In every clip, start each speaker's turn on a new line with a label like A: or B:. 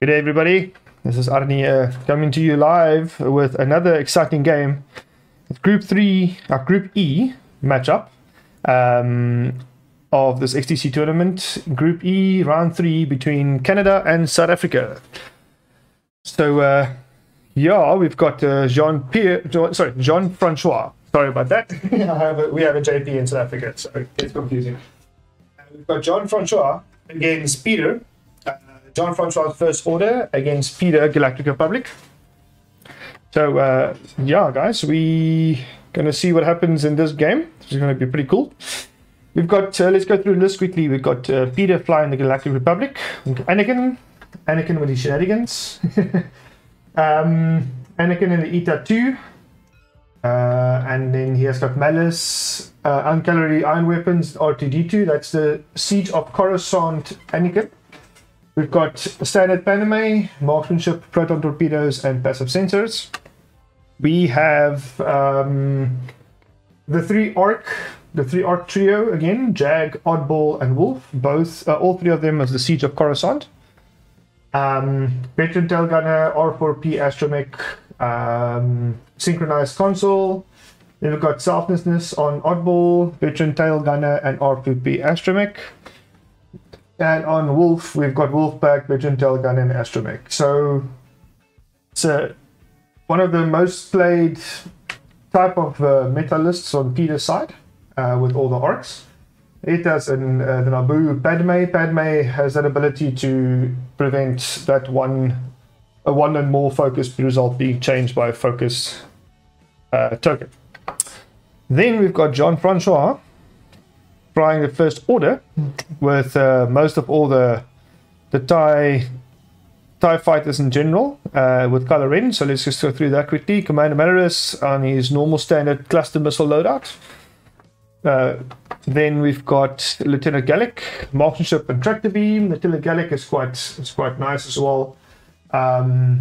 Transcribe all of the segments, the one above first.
A: Good day, everybody. This is Arnie uh, coming to you live with another exciting game. It's Group 3, uh, Group E matchup um, of this XTC tournament. Group E, round 3 between Canada and South Africa. So, uh, yeah, we've got uh, Jean Pierre, sorry, Jean Francois. Sorry about that. have a, we have a JP in South Africa, so it's confusing. Uh, we've got Jean Francois against Peter. Jean Francois first order against Peter Galactic Republic. So uh, yeah, guys, we gonna see what happens in this game. Is gonna be pretty cool. We've got uh, let's go through this quickly. We've got uh, Peter flying the Galactic Republic. Anakin, Anakin with his shenanigans. um, Anakin in the ETA two. Uh, and then he has got Malice, uh, Ancillary Ion Weapons, R2D2. That's the Siege of Coruscant Anakin. We've got Standard Padme, Marksmanship, Proton Torpedoes, and Passive Sensors. We have um, the three Arc, the three Arc trio again, Jag, Oddball, and Wolf. Both, uh, all three of them as the Siege of Coruscant. Um, Veteran Tail Gunner, R4P Astromech, um, synchronized console. Then we've got selflessness on Oddball, Veteran Tail Gunner, and R2P Astromech. And on Wolf, we've got Wolfpack, Tail Gunner, and Astromech. So it's a, one of the most played type of uh, meta lists on Peter's side uh, with all the arcs. It has an, uh, the Naboo Padme. Padme has that ability to prevent that one a one and more focus result being changed by a focus uh, token. Then we've got Jean Francois trying the first order with uh, most of all the the TIE TIE fighters in general uh, with color in. So let's just go through that quickly. Commander Malarus on his normal standard cluster missile loadout. Uh, then we've got Lieutenant Galek, marksmanship and tractor beam. Lieutenant Galek is quite is quite nice as well. Um,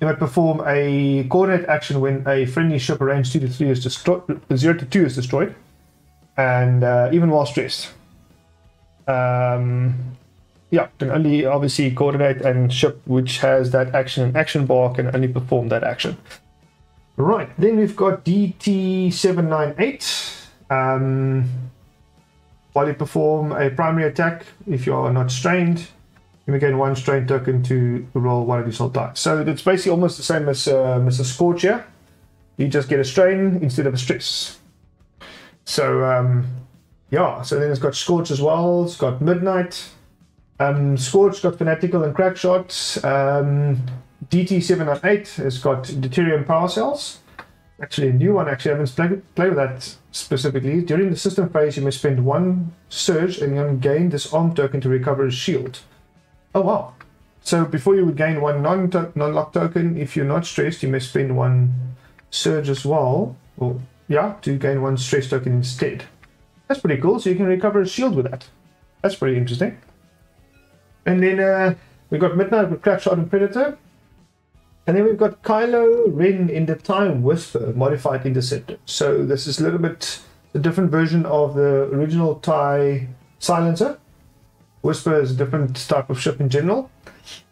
A: you might perform a coordinate action when a friendly ship range 2 to 3 is destroyed, 0 to 2 is destroyed, and uh, even while stressed. Um, yeah, can only obviously coordinate and ship which has that action and action bar can only perform that action. Right, then we've got DT798. Um, while you perform a primary attack, if you are not strained, you may gain one strain token to roll one additional die. So it's basically almost the same as uh, Mr. Scorcher. You just get a strain instead of a stress. So um, yeah, so then it's got Scorch as well. It's got Midnight. Um, Scorch got Fanatical and Crack Shot. Um, DT798 has got Deuterium Power Cells. Actually, a new one. Actually, I haven't played, with that specifically. During the system phase, you may spend one surge and you gain this arm token to recover a shield. Oh wow. So before you would gain one non non-lock token, if you're not stressed, you may spend one surge as well. Yeah, to gain one stress token instead. That's pretty cool. So you can recover a shield with that. That's pretty interesting. And then uh, we got Midnight with Crack Shot and Predator. And then we've got Kylo Ren in the TIE Whisper modified interceptor. So this is a little bit a different version of the original TIE silencer. Whisper is a different type of ship in general.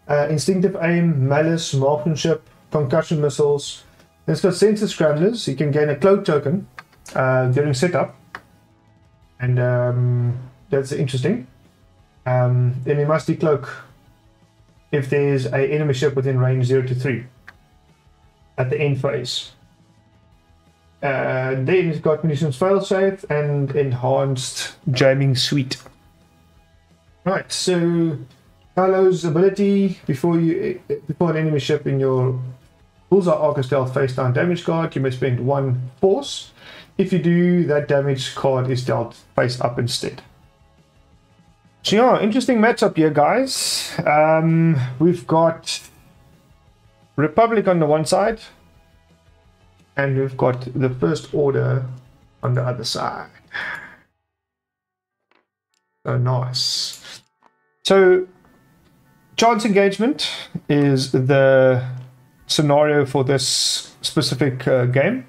A: Uh, instinctive aim, malice, marksmanship, concussion missiles. Got sensor scramblers. You can gain a cloak token uh, during setup. And um, that's interesting. Um, then you must decloak if there's a enemy ship within range 0 to 3 at the end phase. Uh, then it's got munitions failsafe and enhanced jamming suite. Right, so Kylo's ability before you before an enemy ship in your bullseye arc stealth face down damage card, you may spend one force. If you do, that damage card is dealt face up instead. So yeah, interesting matchup here, guys. Um, we've got Republic on the one side, and we've got the First Order on the other side. So nice. So, chance engagement is the scenario for this specific uh, game.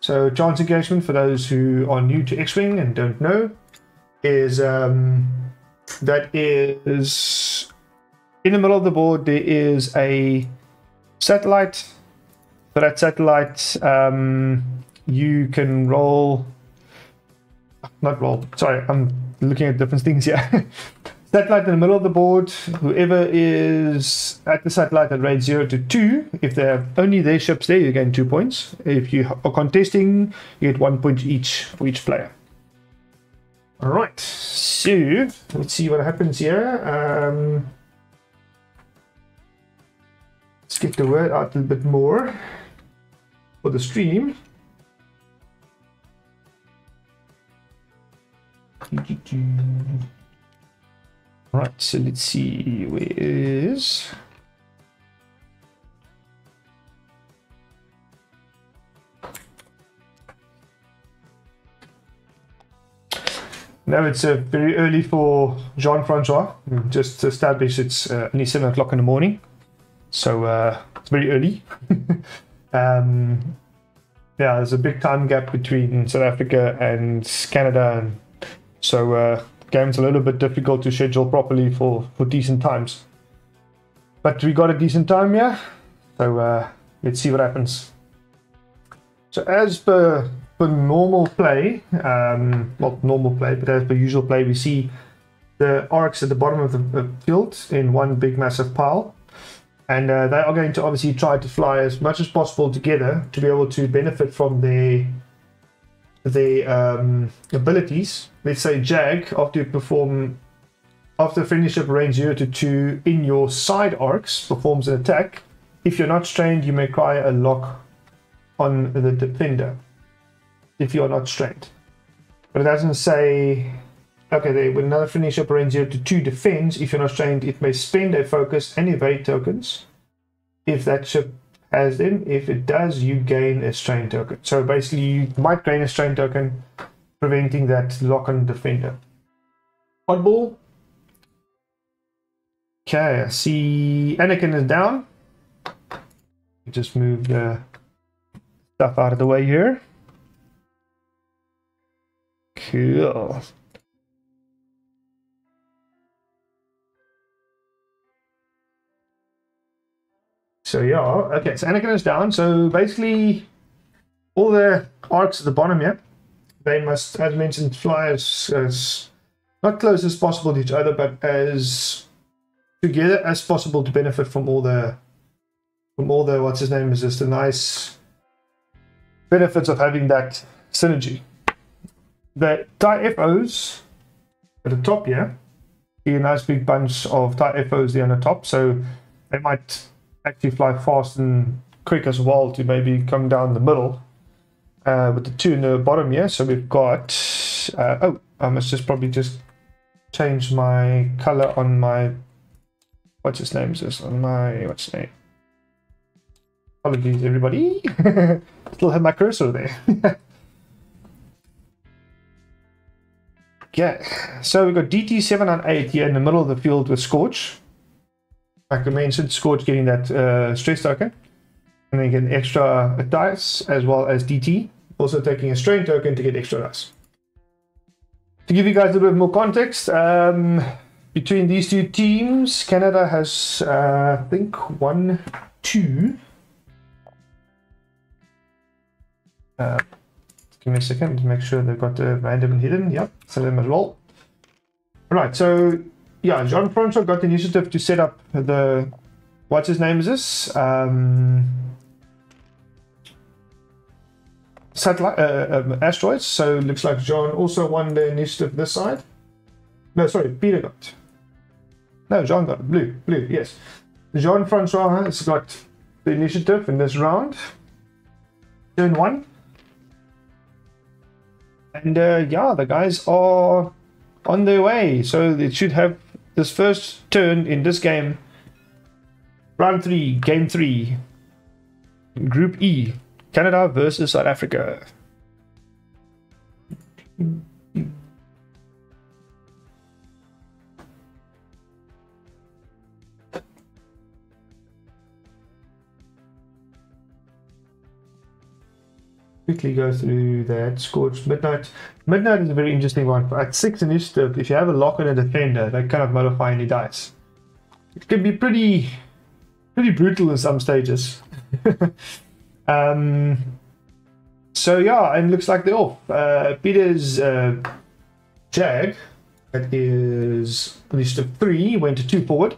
A: So, chance engagement, for those who are new to X Wing and don't know, is um, that is in the middle of the board, there is a satellite. For that satellite, um, you can roll. Not roll. Sorry, I'm looking at different things here. satellite in the middle of the board. Whoever is at the satellite at rate 0 to 2, if they have only their ships there, you gain 2 points. If you are contesting, you get 1 point each for each player. Alright, so let's see what happens here. Um, let's get the word out a little bit more for the stream. Right, so let's see, where is... Now it's uh, very early for Jean-Francois. Just established it's uh, only 7 o'clock in the morning. So uh, it's very early. um, yeah, there's a big time gap between South Africa and Canada. And so uh, game's a little bit difficult to schedule properly for, for decent times. But we got a decent time, yeah? So uh, let's see what happens. So as per for normal play, um, not normal play, but as per usual play, we see the arcs at the bottom of the field in one big massive pile. And uh, they are going to obviously try to fly as much as possible together to be able to benefit from their, their um, abilities. Let's say Jag, after you perform, after finish up range 0 to 2 in your side arcs, performs an attack. If you're not strained, you may cry a lock on the defender if you are not strained. But it doesn't say, okay, they, when another finisher range 0 to 2 defends, if you're not strained, it may spend a focus and evade tokens if that ship has in If it does, you gain a strain token. So basically, you might gain a strain token, preventing that lock on defender. Oddball. Okay, I see Anakin is down. Just move the stuff out of the way here. Cool. So yeah, okay, so Anakin is down. So basically, all the arcs at the bottom here, they must, as mentioned, fly as, as not close as possible to each other, but as together as possible to benefit from all the from all the what's his name is just the nice benefits of having that synergy the TIE FOs at the top here, see a nice big bunch of TIE FOs there on the top, so they might actually fly fast and quick as well to maybe come down the middle. Uh, with the two in the bottom here, so we've got, uh, oh, I must just probably just change my color on my, what's his name is this, on my, what's his name? Apologies everybody, still have my cursor there. Okay, so we've got DT798 here in the middle of the field with Scorch. Like I mentioned, Scorch getting that uh, stress token. And then get extra dice as well as DT. Also taking a strain token to get extra dice. To give you guys a bit more context, um, between these two teams, Canada has, uh, I think, one, two. Uh, Give me a second to make sure they've got the random and hidden. Yep, set them as well. All right, so yeah, Jean-Francois got the initiative to set up the what's his name is this? Um, satellite uh, um, asteroids. So looks like John also won the initiative this side. No, sorry, Peter got. No, John got it. Blue, blue, yes. Jean-Francois has got the initiative in this round. Turn one. And uh, yeah, the guys are on their way. So they should have this first turn in this game. Round three, game three. Group E, Canada versus South Africa. quickly go through that. Scorched Midnight. Midnight is a very interesting one. At 6 initiative, if you have a lock and a defender, they cannot modify any dice. it can be pretty pretty brutal in some stages. um, so yeah, and looks like they're off. Uh, Peter's uh, Jag that is of three went to two forward.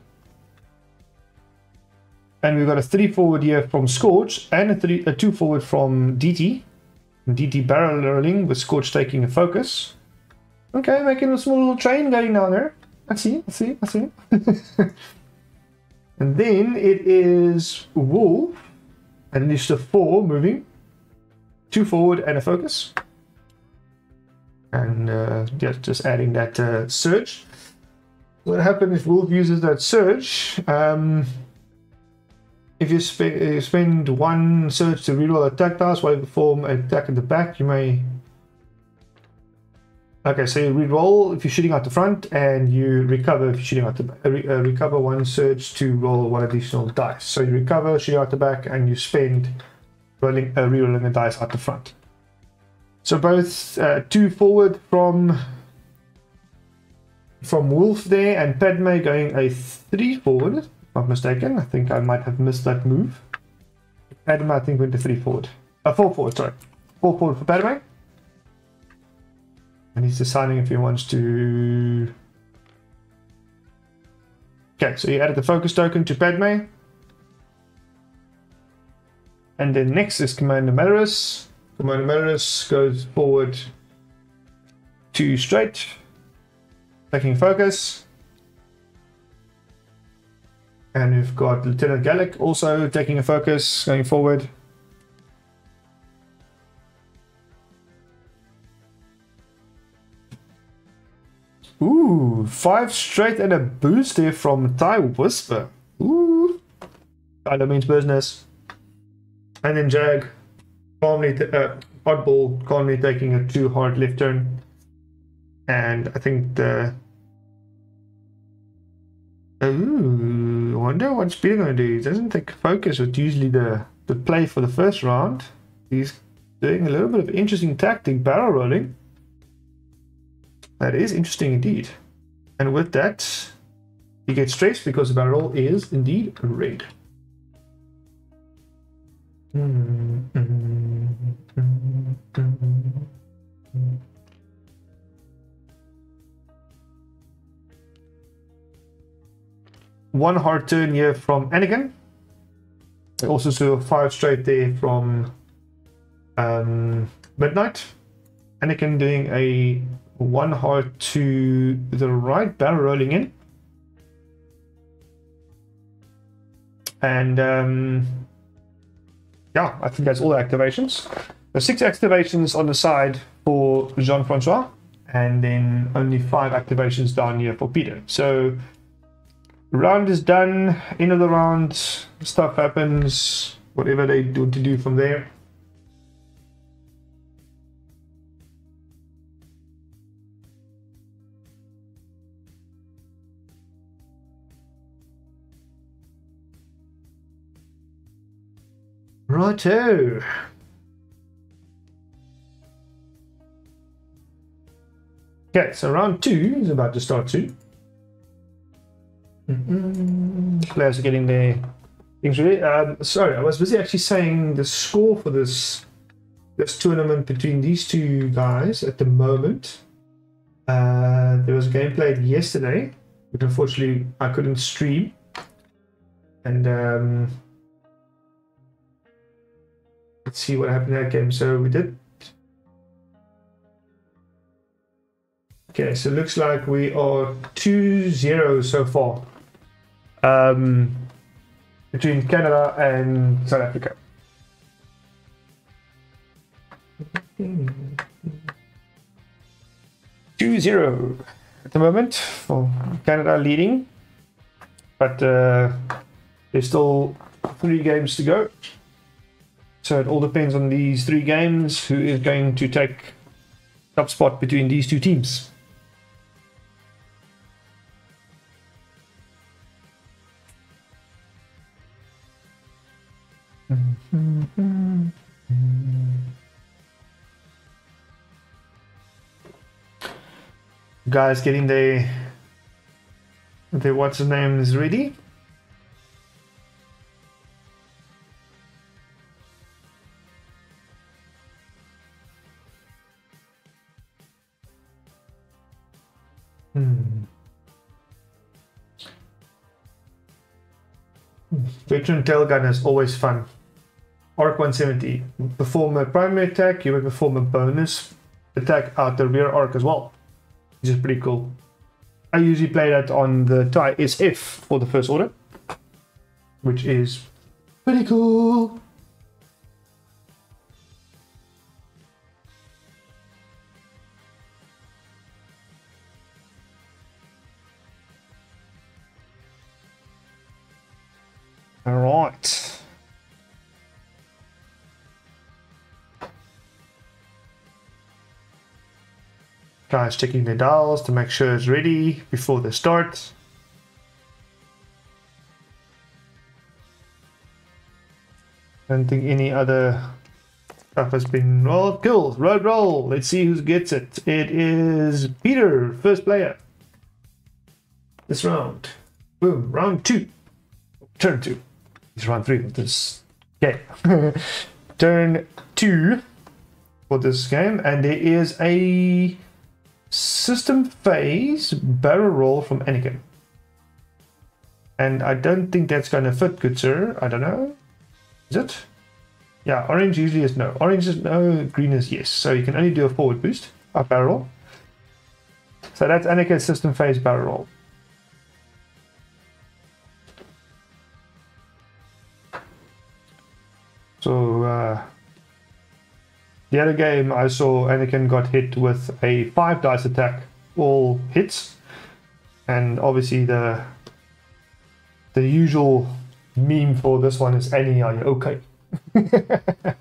A: And we've got a three forward here from Scorch and a three a two forward from DT. DT barrel rolling with Scorch taking a focus. Okay, making a small little train going down there. I see, I see, I see. and then it is Wolf and list of four moving. Two forward and a focus and uh, just, just adding that uh, surge. What happens if Wolf uses that surge? Um, if you, you, spend one surge to reroll attack dice while you perform an attack at the back, you may. Okay, so you reroll if you're shooting out the front, and you recover if you're shooting out the back. Uh, uh, recover one surge to roll one additional dice. So you recover, shooting out the back, and you spend rolling, uh, rerolling the dice out the front. So both uh, two forward from from Wolf there and Padme going a three forward. Not mistaken. I think I might have missed that move. Padme, I think, went to three forward. A uh, four forward, sorry. Four forward for Padme. And he's deciding if he wants to... Okay, so he added the focus token to Padme. And then next is Commander Malarus. Commander Malarus goes forward two straight, taking focus. And we've got Lieutenant Galek also taking a focus, going forward. Ooh, five straight and a boost there from TIE Whisper. Ooh. That means business. And then Jag calmly, uh, oddball calmly taking a too hard left turn. And I think the. Ooh, wonder what Speeder going to do. He doesn't take focus, with usually the, the play for the first round. He's doing a little bit of interesting tactic, barrel rolling. That is interesting indeed. And with that, he gets stressed because the barrel is indeed red. Mm -hmm. One hard turn here from Anakin. Also saw five straight there from um, Midnight. Anakin doing a one hard to the right, barrel rolling in. And um, yeah, I think that's all the activations. There's six activations on the side for Jean-Francois, and then only five activations down here for Peter. So round is done, end of the round, stuff happens, whatever they do to do from there. Righto. Okay, so round two is about to start soon. Mm -hmm. Players are getting their things ready. Um, sorry, I was busy actually saying the score for this this tournament between these two guys at the moment. Uh, there was a game played yesterday, but unfortunately I couldn't stream. And um, let's see what happened in that game. So we did Okay, so it looks like we are 2-0 so far um, between Canada and South Africa. Two zero at the moment for Canada leading, but uh, there's still three games to go. So it all depends on these three games who is going to take top spot between these two teams. guys getting the the what's the name is ready. Hmm. Veteran Tailgun is always fun. Arc 170. Perform a primary attack, you may perform a bonus attack out the rear arc as well. Which is pretty cool. I usually play that on the TIE SF for the first order. Which is pretty cool. Guys checking the dials to make sure it's ready before the start. I Don't think any other stuff has been rolled. Cool. Road roll. Let's see who gets it. It is Peter, first player. This round. Boom. Round two. Turn two. It's round three this game. Turn two for this game, and there is a system phase barrel roll from Anakin. And I don't think that's going to fit, good sir. I don't know. Is it? Yeah, orange usually is no. Orange is no, green is yes. So you can only do a forward boost, a barrel. So that's Anakin's system phase barrel roll. So uh, the other game I saw Anakin got hit with a five dice attack, all hits, and obviously the the usual meme for this one is Annie, are you okay?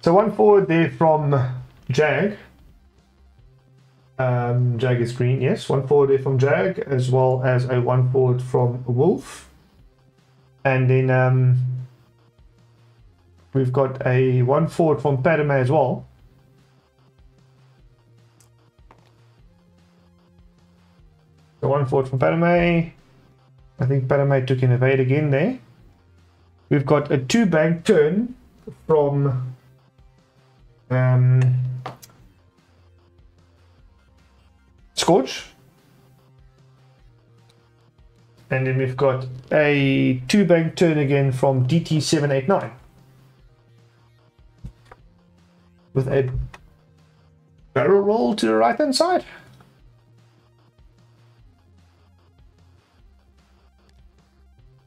A: so one forward there from Jag. Um, Jag is green, yes. One forward there from Jag, as well as a one forward from Wolf. And then um, We've got a one forward from Padme as well. The one forward from Padme. I think Padme took an evade again there. We've got a two bank turn from um, Scorch. And then we've got a two bank turn again from DT789. With a barrel roll to the right hand side.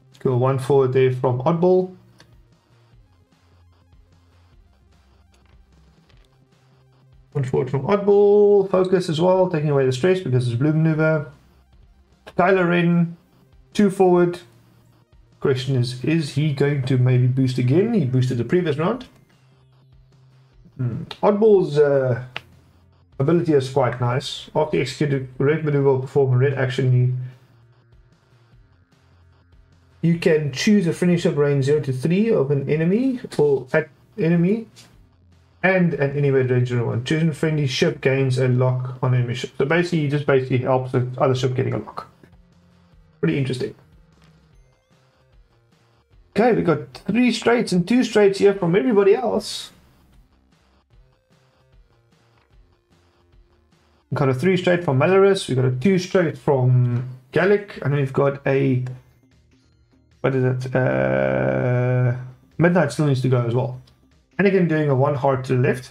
A: Let's go one forward there from Oddball. One forward from Oddball. Focus as well, taking away the stress because it's blue maneuver. Kylo Ren, two forward. Question is, is he going to maybe boost again? He boosted the previous round. Mm. Oddball's uh, ability is quite nice. After executed red maneuver perform a red action, you, you can choose a finish up range 0 to 3 of an enemy or at enemy and an enemy range 1. Choosing a friendly ship gains a lock on enemy ship. So basically, you just basically helps the other ship getting a lock. Pretty interesting. Okay, we got three straights and two straights here from everybody else. We've got a three straight from Malarus. We've got a two straight from Galek. And we've got a. What is it? Uh, Midnight still needs to go as well. And again, doing a one heart to the left.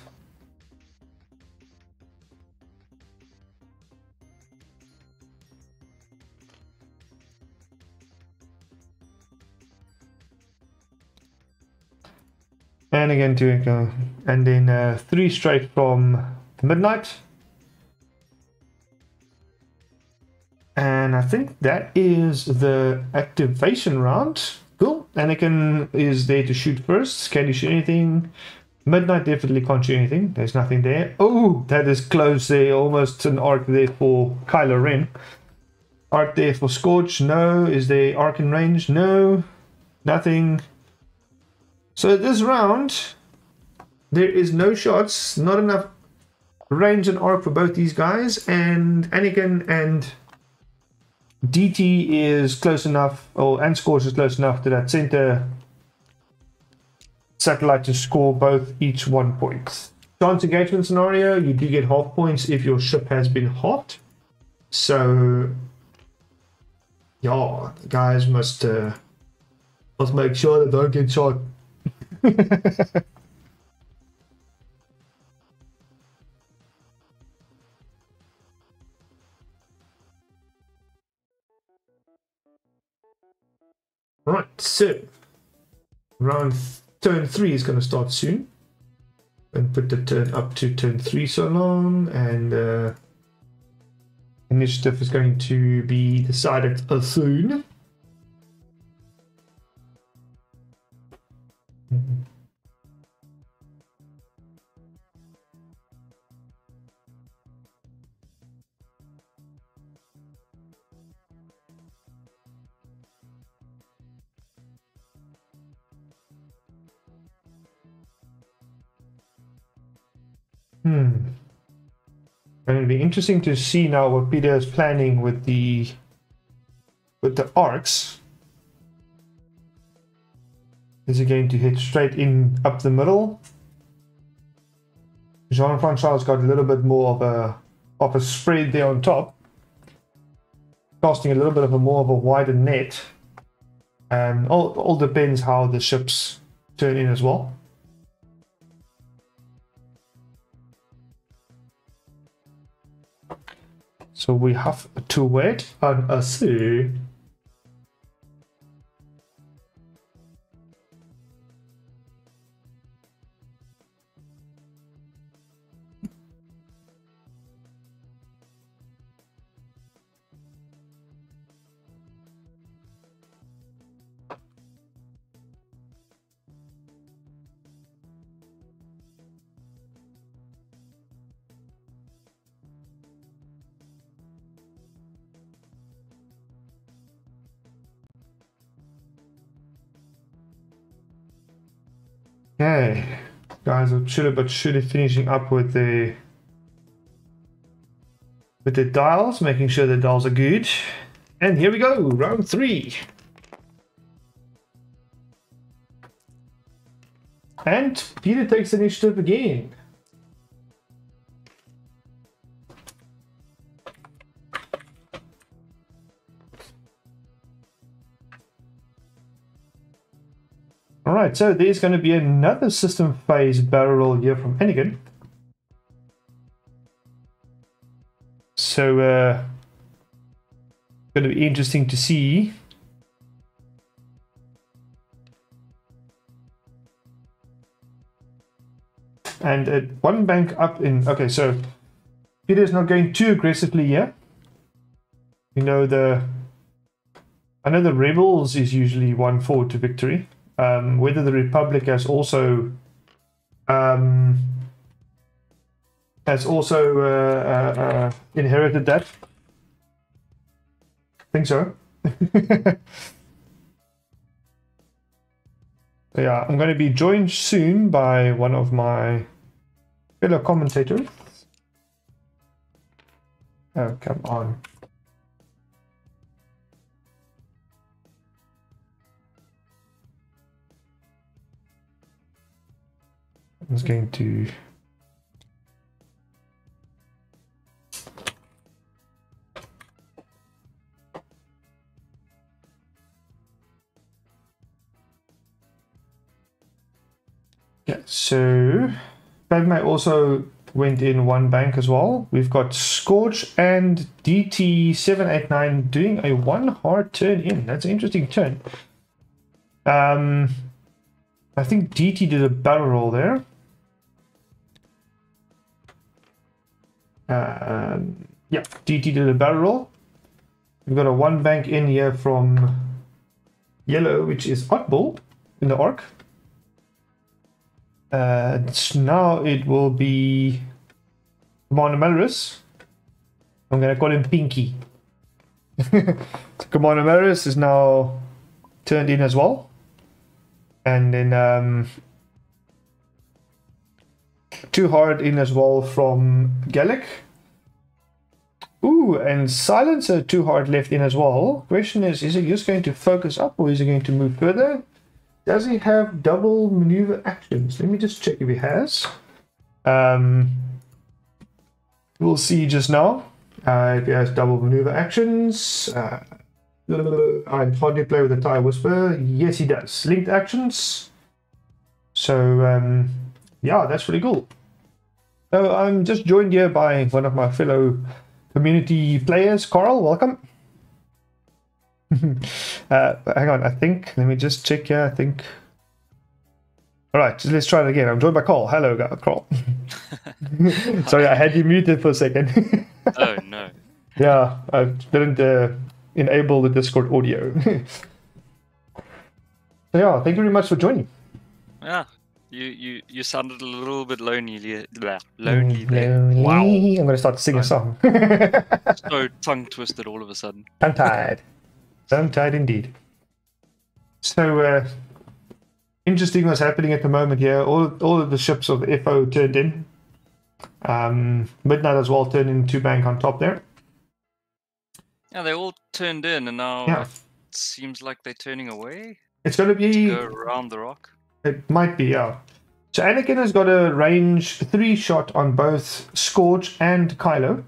A: And again, doing, uh, and then uh, three straight from Midnight. And I think that is the activation round. Cool. Anakin is there to shoot first. Can you shoot anything? Midnight definitely can't shoot anything. There's nothing there. Oh, that is close there. Almost an arc there for Kylo Ren. Arc there for Scorch. No. Is there arc in range? No. Nothing. So this round, there is no shots. Not enough range and arc for both these guys. And Anakin and DT is close enough, or and scores is close enough to that center satellite to score both each one point. Chance engagement scenario, you do get half points if your ship has been hot. So, yeah, the guys must uh, must make sure they don't get shot. right, so round turn three is going to start soon. And put the turn up to turn three so long, and uh, initiative is going to be decided soon. Interesting to see now what Peter is planning with the with the arcs. Is he going to hit straight in up the middle? Jean-Francois has got a little bit more of a of a spread there on top. Casting a little bit of a more of a wider net. And all, all depends how the ships turn in as well. So we have to wait and uh, see. Okay, guys, I'm surely but surely finishing up with the with the dials, making sure the dials are good. And here we go, round three. And Peter takes initiative again. Alright, so there's going to be another system phase barrel roll here from Anakin. So, uh, going to be interesting to see. And at one bank up in, okay, so Peter's not going too aggressively here. You know, the, I know the Rebels is usually one forward to victory um, whether the Republic has also um, has also uh, uh, uh, inherited that. I think so. yeah, I'm going to be joined soon by one of my fellow commentators. Oh, come on. I was going to Yeah, so Padme also went in one bank as well. We've got Scorch and DT789 doing a one hard turn in. That's an interesting turn. Um, I think DT did a barrel roll there. Um, yeah, DT did a barrel roll. We've got a one bank in here from yellow, which is Oddball in the orc. Uh, now it will be Commander Malarus. I'm gonna call him Pinky. Commander Malarus is now turned in as well. And then um, too hard in as well from Galek. Ooh, and Silencer too hard left in as well. Question is, is he just going to focus up or is he going to move further? Does he have double maneuver actions? Let me just check if he has. Um, we'll see just now. Uh, he has double maneuver actions. Uh, I hardly play with the TIE Whisper. Yes, he does. Linked actions. So, um, yeah, that's pretty cool. So I'm just joined here by one of my fellow community players. Carl, welcome. uh, hang on, I think, let me just check here. I think. All right, let's try it again. I'm joined by Carl. Hello, Carl. Sorry, I had you muted for a second.
B: oh, no.
A: Yeah, I didn't uh, enable the Discord audio. so, yeah, thank you very much for joining.
B: Yeah, you you you sounded a little bit lonely. Lonely there.
A: Lonely.
B: Wow.
A: I'm going to start to sing a song.
B: So tongue twisted all of a sudden.
A: I'm tired. I'm tired indeed. So, uh, interesting what's happening at the moment here. All, all of the ships of the FO turned in. Um, Midnight as well turned in into bank on top there.
B: Yeah, they all turned in, and now
A: Yeah.
B: it seems like they're turning away.
A: It's going to be.
B: Go around the rock.
A: It might be, yeah. So Anakin has got a range three shot on both Scorch and Kylo.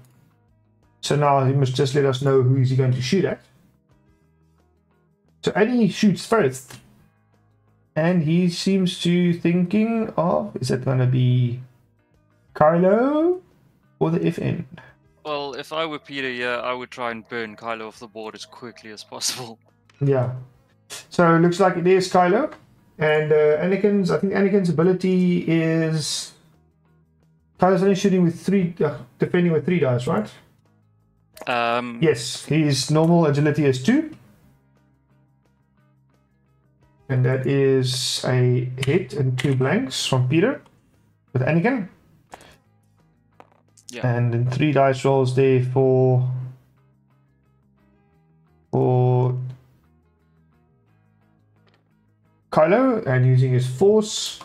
A: So now he must just let us know who is he going to shoot at. So Annie shoots first. And he seems to thinking of is it gonna be Kylo or the FN?
B: Well, if I were Peter, yeah, I would try and burn Kylo off the board as quickly as possible.
A: Yeah. So it looks like it is Kylo. And uh, Anakin's, I think Anakin's ability is. Kylo's only shooting with three, uh, defending with three dice, right?
B: Um,
A: Yes, his normal agility is two. And that is a hit and two blanks from Peter with Anakin.
B: Yeah.
A: And then three dice rolls there. For. Kylo and using his force.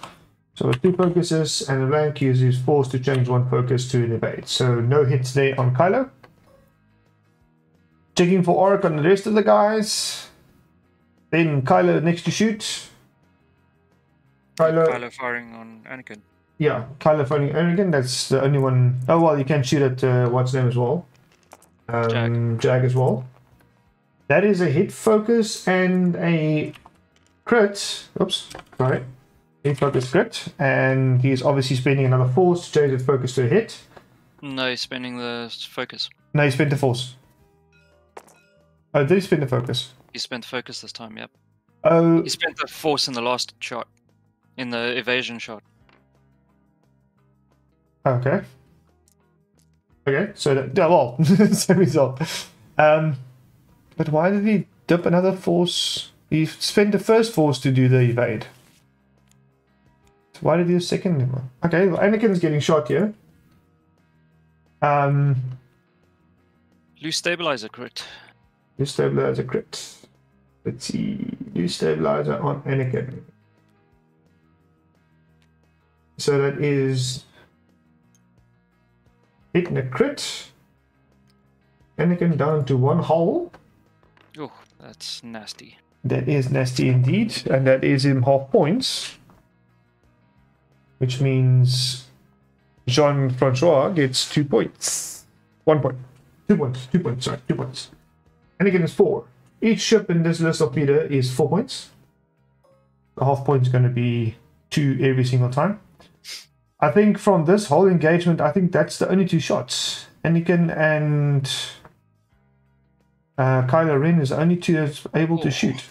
A: So with two focuses and the rank uses his force to change one focus to an evade. So no hits today on Kylo. Checking for Auric on the rest of the guys. Then Kylo next to shoot. Kylo,
B: Kylo firing on Anakin.
A: yeah, Kylo fighting Anakin. That's the only one oh well, you can shoot at uh, what's name as well. Um,
B: Jag.
A: Jag as well. That is a hit focus and a crit. Oops, sorry. Hit focus crit, and he's obviously spending another force to change his focus to a hit.
B: No, he's spending the focus.
A: No, he spent the force. Oh, did he spend the focus?
B: He spent the focus this time, yep.
A: Oh,
B: He spent the force in the last shot. In the evasion shot.
A: Okay. Okay, so that, yeah, well, same result. Um, but why did he dip another force? He spent the first force to do the evade. So why did the second one? Okay, well, Anakin's getting shot here. Um,
B: Loose stabilizer crit.
A: new stabilizer crit. Let's see, new stabilizer on Anakin. So that is hitting a crit. Anakin down to one hull.
B: Oh, that's nasty.
A: That is nasty indeed, and that is him half points. Which means Jean Francois gets two points. One point. Two points. Two points. Sorry, two points. Anakin is four. Each ship in this list of Peter is four points. The half point is going to be two every single time. I think from this whole engagement, I think that's the only two shots. Anakin and uh, Kylo Ren is only two able to shoot.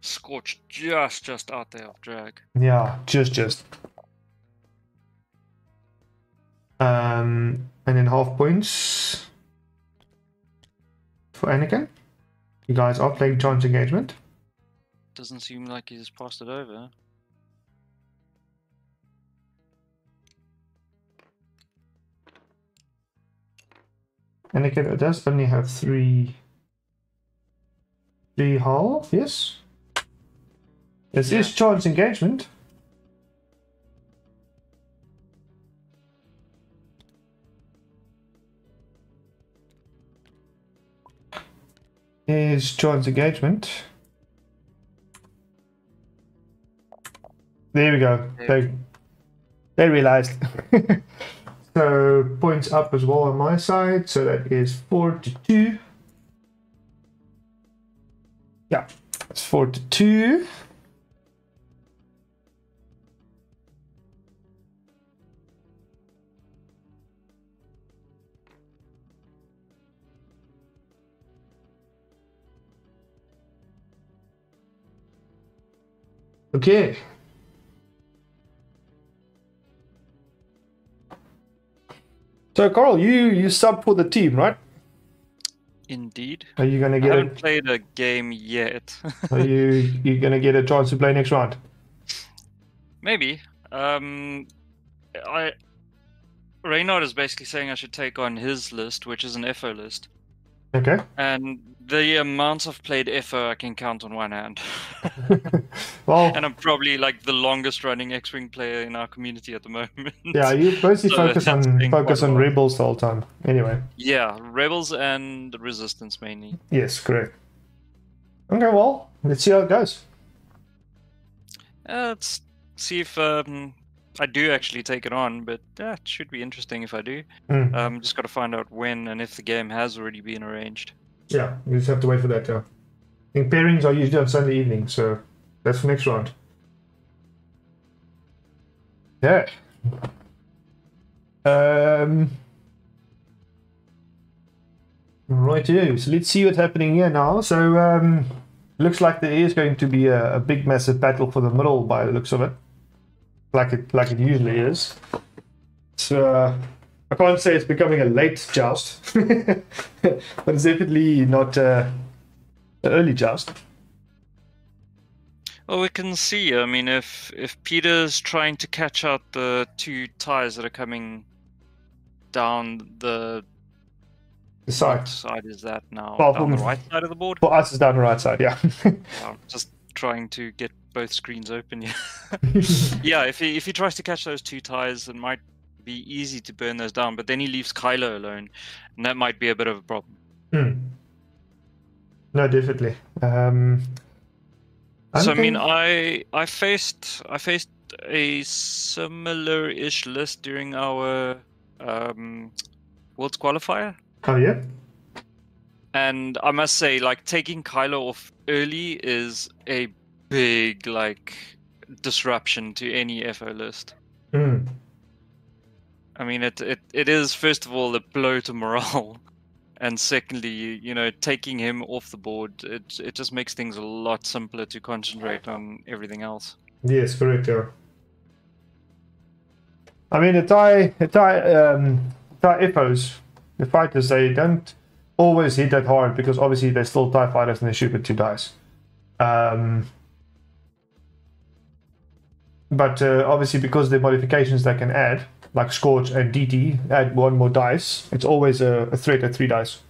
B: Scorched just just out there of drag.
A: Yeah, just just. Um, and then half points for Anakin. You guys are playing chance engagement.
B: Doesn't seem like he's passed it over.
A: Anakin does only have three. Three hull, yes. This
B: Yeah.
A: is chance engagement. Is chance engagement. There we go. They, they realized. So points up as well on my side. So that is four to two. Yeah, it's four to two. Okay. So Carl, you you sub for the team, right?
B: Indeed.
A: Are you gonna
B: I
A: get
B: haven't
A: a,
B: played a game yet.
A: are you you gonna get a chance to play next round?
B: Maybe. Um, I Reynard is basically saying I should take on his list, which is an FO list,
A: Okay.
B: and the amounts I've played FO I can count on one hand.
A: well,
B: and I'm probably like the longest running X-wing player in our community at the moment.
A: yeah, you mostly
B: So
A: focus on focus on rebels the whole time. Anyway,
B: Yeah, rebels and resistance mainly.
A: yes, correct. Okay, well, let's see how it goes.
B: Uh, let's see if um, I do actually take it on, but it should be interesting if I do.
A: Mm.
B: Um, just got to find out when and if the game has already been arranged.
A: Yeah, we just have to wait for that. Yeah. I think pairings are usually on Sunday evening, so that's for next round. Yeah. Um. Right, yeah. So let's see what's happening here now. So um, looks like there is going to be a, a big, massive battle for the middle by the looks of it, like it like it usually is. So uh, I can't say it's becoming a late joust, but it's definitely not uh, an early joust.
B: Well, we can see. I mean, if if Peter's trying to catch out the two tires that are coming down the
A: The side.
B: side is that now?
A: Well,
B: down the right side of the board.
A: For us, it's down the right side, yeah.
B: Yeah, just trying to get both screens open. Yeah. yeah. If he if he tries to catch those two ties, it might be easy to burn those down. But then he leaves Kylo alone, and that might be a bit of a problem.
A: Hmm. No, definitely. Um,
B: so I mean, I I faced I faced a similar-ish list during our um, Worlds qualifier,
A: oh yeah,
B: and I must say, like taking Kylo off early is a big like disruption to any FO list.
A: Hmm.
B: I mean, it it, it is first of all a blow to morale, and secondly, you, you know, taking him off the board, it it just makes things a lot simpler to concentrate on everything else.
A: Yes, correct. Yeah. I mean, the TIE, the TIE, um, TIE FOs, the fighters, they don't always hit that hard because obviously they're still TIE fighters and they shoot with two dice. Um, but uh, obviously, because the modifications they can add, like Scorch and DT, add one more dice, it's always a, a threat at three dice.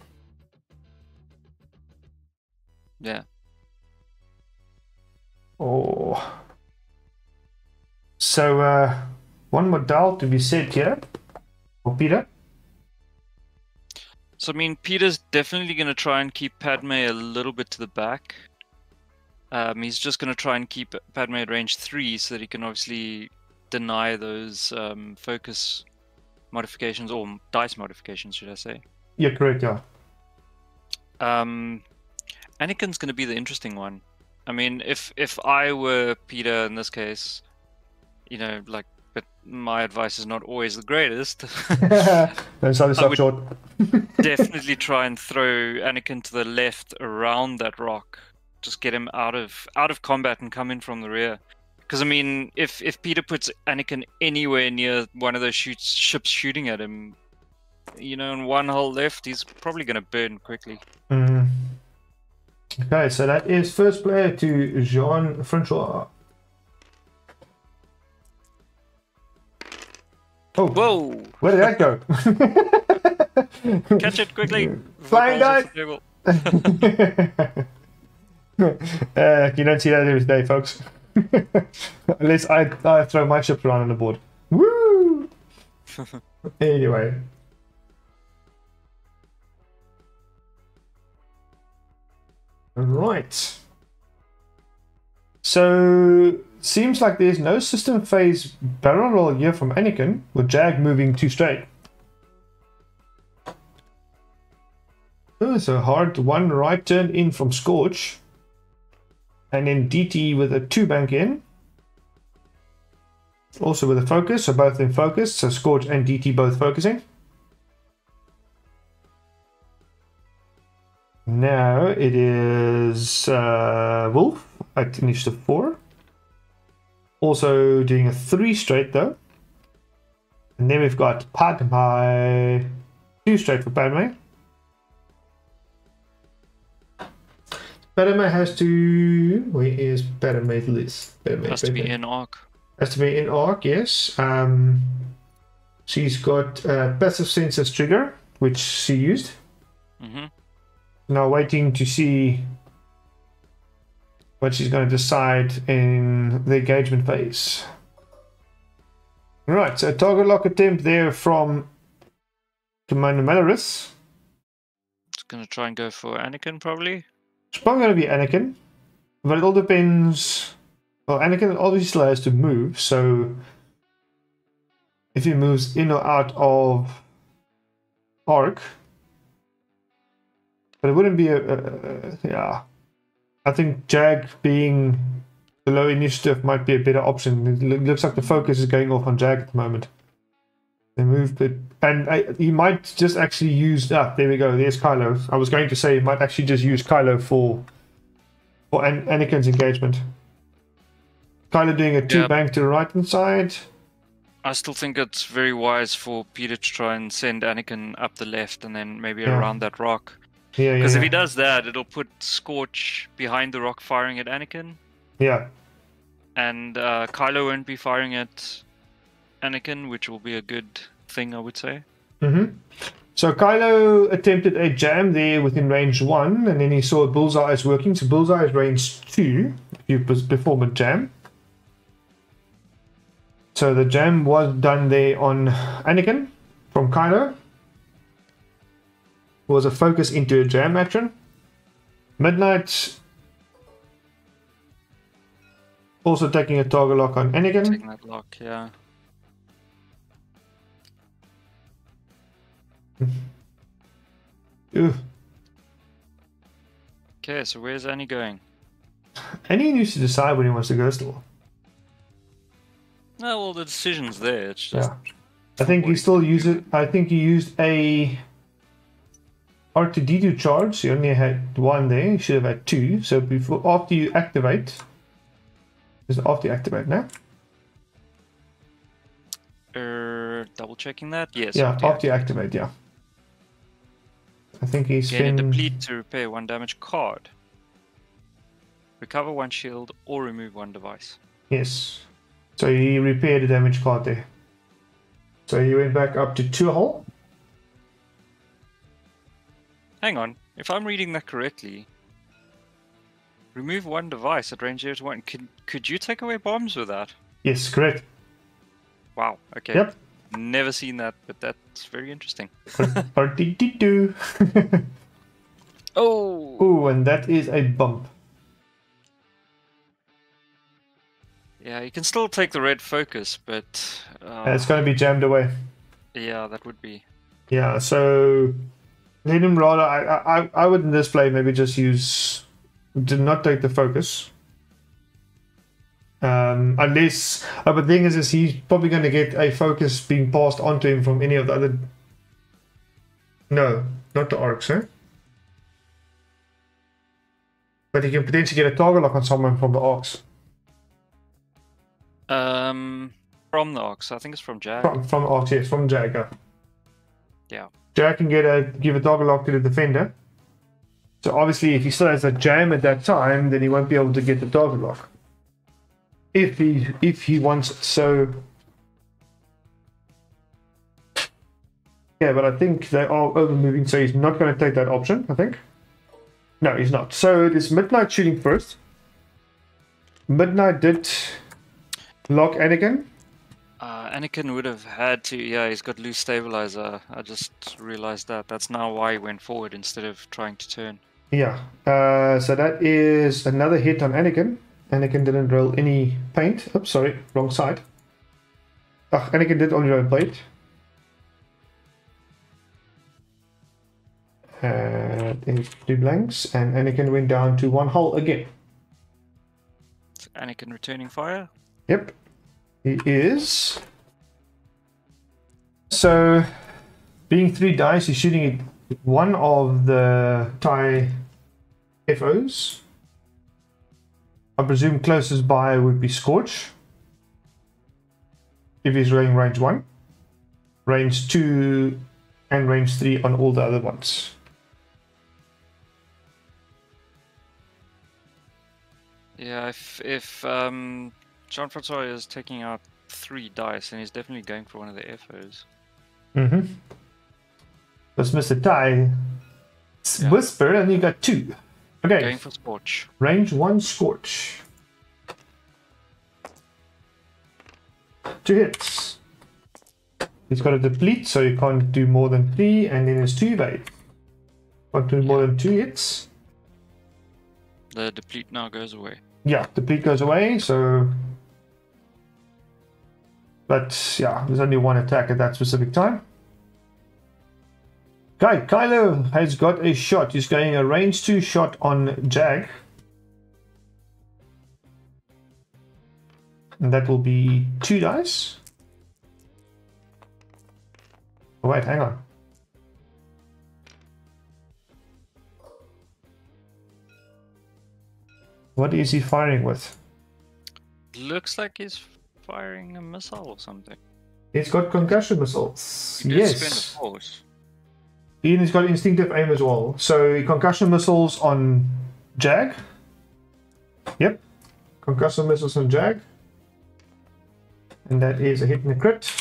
B: Yeah.
A: Oh. So, uh, one model to be said here. For Peter.
B: So I mean, Peter's definitely going to try and keep Padme a little bit to the back. Um, he's just going to try and keep Padme at range three, so that he can obviously deny those um, focus modifications or dice modifications, should I say?
A: Yeah, correct. Yeah.
B: Um, Anakin's going to be the interesting one. I mean, if if I were Peter in this case, you know, like, my advice is not always the greatest.
A: Don't sell yourself short.
B: definitely try and throw Anakin to the left around that rock. Just get him out of out of combat and come in from the rear. Because I mean, if if Peter puts Anakin anywhere near one of those shoots, ships shooting at him, you know, in one hole left, he's probably going to burn quickly.
A: Mm. Okay, so that is first player to Jean Francois. Oh,
B: Whoa!
A: where did that go?
B: Catch it quickly!
A: Flying dice. uh, you don't see that every day, folks. Unless I, I throw my ships around on the board. Woo! anyway. Right. So Seems like there's no system phase barrel roll here from Anakin, with Jag moving too straight. Ooh, so hard one right turn in from Scorch. And then DT with a two bank in. Also with a focus, so both in focus, so Scorch and DT both focusing. Now it is uh, Wolf at initiative 4. Also doing a 3 straight though. And then we've got Padme. 2 straight for Padme. Padme has to. Where is Padme's list? Padme,
B: Has to be in arc.
A: Has to be in arc, yes. Um, she's got uh, passive senses trigger, which she used.
B: hmm
A: Now waiting to see what she's going to decide in the engagement phase. Right, so target lock attempt there from Commander Malarus.
B: It's gonna try and go for Anakin probably.
A: It's probably going to be Anakin, but it all depends. Well, Anakin obviously has to move, so if he moves in or out of arc, but it wouldn't be a, a, a yeah. I think Jag being the low initiative might be a better option. It looks like the focus is going off on Jag at the moment. They move, but and I, he might just actually use. Ah, there we go. There's Kylo. I was going to say he might actually just use Kylo for for An- Anakin's engagement. Kylo doing a two
B: Yeah.
A: bank to the right hand side.
B: I still think it's very wise for Peter to try and send Anakin up the left and then maybe
A: Yeah.
B: around that rock.
A: Yeah,
B: Because
A: yeah.
B: if he does that, it'll put Scorch behind the rock firing at Anakin,
A: yeah.
B: and uh, Kylo won't be firing at Anakin, which will be a good thing, I would say.
A: hmm So Kylo attempted a jam there within range one, and then he saw Bullseye is working. So Bullseye is range two if you perform a jam. So the jam was done there on Anakin from Kylo. Was a focus into a jam action. Midnight also taking a target lock on Anakin.
B: Taking that lock, yeah. Okay, so where's Annie going?
A: And he needs to decide when he wants to go still.
B: No, well, the decision's there. It's just
A: Yeah. I think he still used it. I think he used a R2D2 charge. you only had one there. you should have had two. So before after you activate, is it after you activate now?
B: er, double checking that. Yes.
A: yeah,
B: after
A: after you activate, yeah. I think he's
B: Gain
A: been
B: deplete to repair one damage card. Recover one shield or remove one device.
A: yes. So he repaired the damage card there. So he went back up to two hull.
B: Hang on, if I'm reading that correctly, remove one device at range 0 to 1. Could, could you take away bombs with that?
A: Yes, correct.
B: Wow, okay.
A: Yep.
B: Never seen that, but that's very interesting.
A: R2D2.
B: Oh!
A: And that is a bump.
B: Yeah, you can still take the red focus, but. Uh,
A: it's going to be jammed away.
B: yeah, that would be.
A: Yeah, so I, I, I would in this play maybe just use. Do not take the focus. Um, unless. Uh, but the thing is, is he's probably going to get a focus being passed onto him from any of the other. No, not the arcs, eh? But he can potentially get a target lock on someone from the arcs.
B: Um, from the Ox, I think it's from Jag.
A: From, from arcs, yes, from Jagger.
B: Yeah.
A: Jack can get a give a target lock to the defender. So obviously, if he still has a jam at that time, then he won't be able to get the target lock. If he if he wants so. Yeah, but I think they are over moving, so he's not going to take that option. I think. No, he's not. So it is midnight shooting first. Midnight did lock Anakin.
B: Uh, Anakin would have had to. Yeah, he's got loose stabilizer. I just realized that. That's now why he went forward instead of trying to turn.
A: Yeah. Uh, so that is another hit on Anakin. Anakin didn't roll any paint. Oops, sorry, wrong side. Ugh, Anakin did only roll paint. Uh, That is two blanks, and Anakin went down to one hole again.
B: Anakin returning fire.
A: Yep, he is. So, being three dice, he's shooting at one of the TIE FOs. I presume closest by would be Scorch. If he's rolling range 1. Range 2 and range 3 on all the other ones.
B: Yeah, if if um, Jean Francois is taking out three dice, and he's definitely going for one of the FOs.
A: Mm-hmm. That's Mr. Ty.
B: Yeah.
A: Whisper, and you got two. Okay,
B: Going for Scorch.
A: range 1 Scorch. Two hits. He's got a deplete, so you can't do more than three, and then it's two evade. Can't do more than two hits.
B: The deplete now goes away.
A: Yeah, deplete goes away, so. But yeah, there's only one attack at that specific time. Guy, Kylo has got a shot. He's going a range 2 shot on Jag. And that will be two dice. Oh, wait, hang on. What is he firing with?
B: Looks like he's firing a missile or something.
A: He's got concussion missiles.
B: He did spend a
A: Yes.
B: force.
A: Ian has got instinctive aim as well. So concussion missiles on Jag. Yep. Concussion missiles on Jag. And that is a hit and a crit.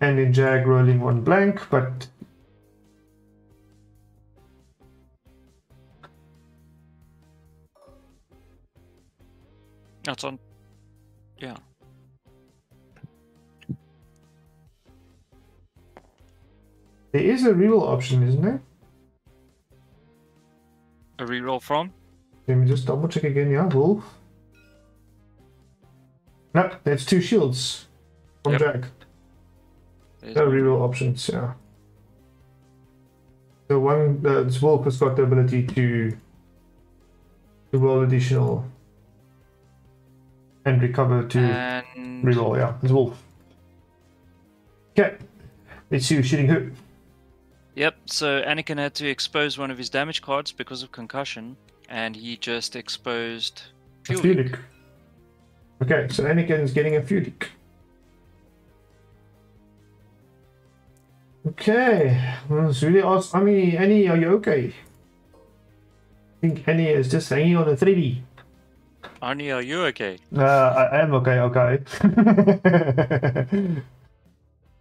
A: And in Jag rolling one blank, but
B: That's on. Yeah.
A: there is a reroll option, isn't there?
B: A reroll from?
A: Let me just double check again. Yeah, Wolf. No, that's two shields from
B: Yep. There's
A: No reroll options, yeah. The one uh, that's Wolf has got the ability to to roll additional and recover to
B: And
A: reroll, yeah. It's Wolf. Okay. Let's see shooting who.
B: Yep, so Anakin had to expose one of his damage cards because of concussion, and he just exposed
A: A
B: fuel. leak.
A: Fuel Leak. Okay, so Anakin's getting a Fuel Leak. Okay. It's really. I mean, Annie, are you okay? I think Annie is just hanging on a 3D.
B: Arnie, are you okay?
A: Uh, I am okay, okay.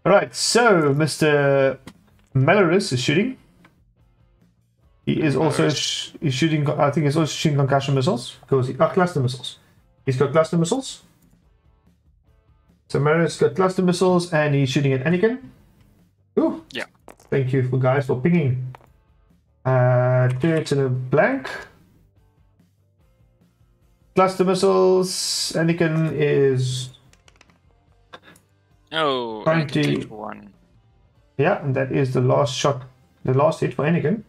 A: Alright, so Mr. Malarus is shooting. He is also sh- he's shooting. I think he's also shooting concussion missiles because he, ah, cluster missiles. He's got cluster missiles. So Malarus got cluster missiles and he's shooting at Anakin. Ooh.
B: Yeah.
A: Thank you for guys for pinging. Uh, turrets in a blank. Cluster missiles. Anakin is
B: Oh,
A: Trying
B: Anakin
A: to-
B: takes one.
A: yeah, and that is the last shot, the last hit for Anakin.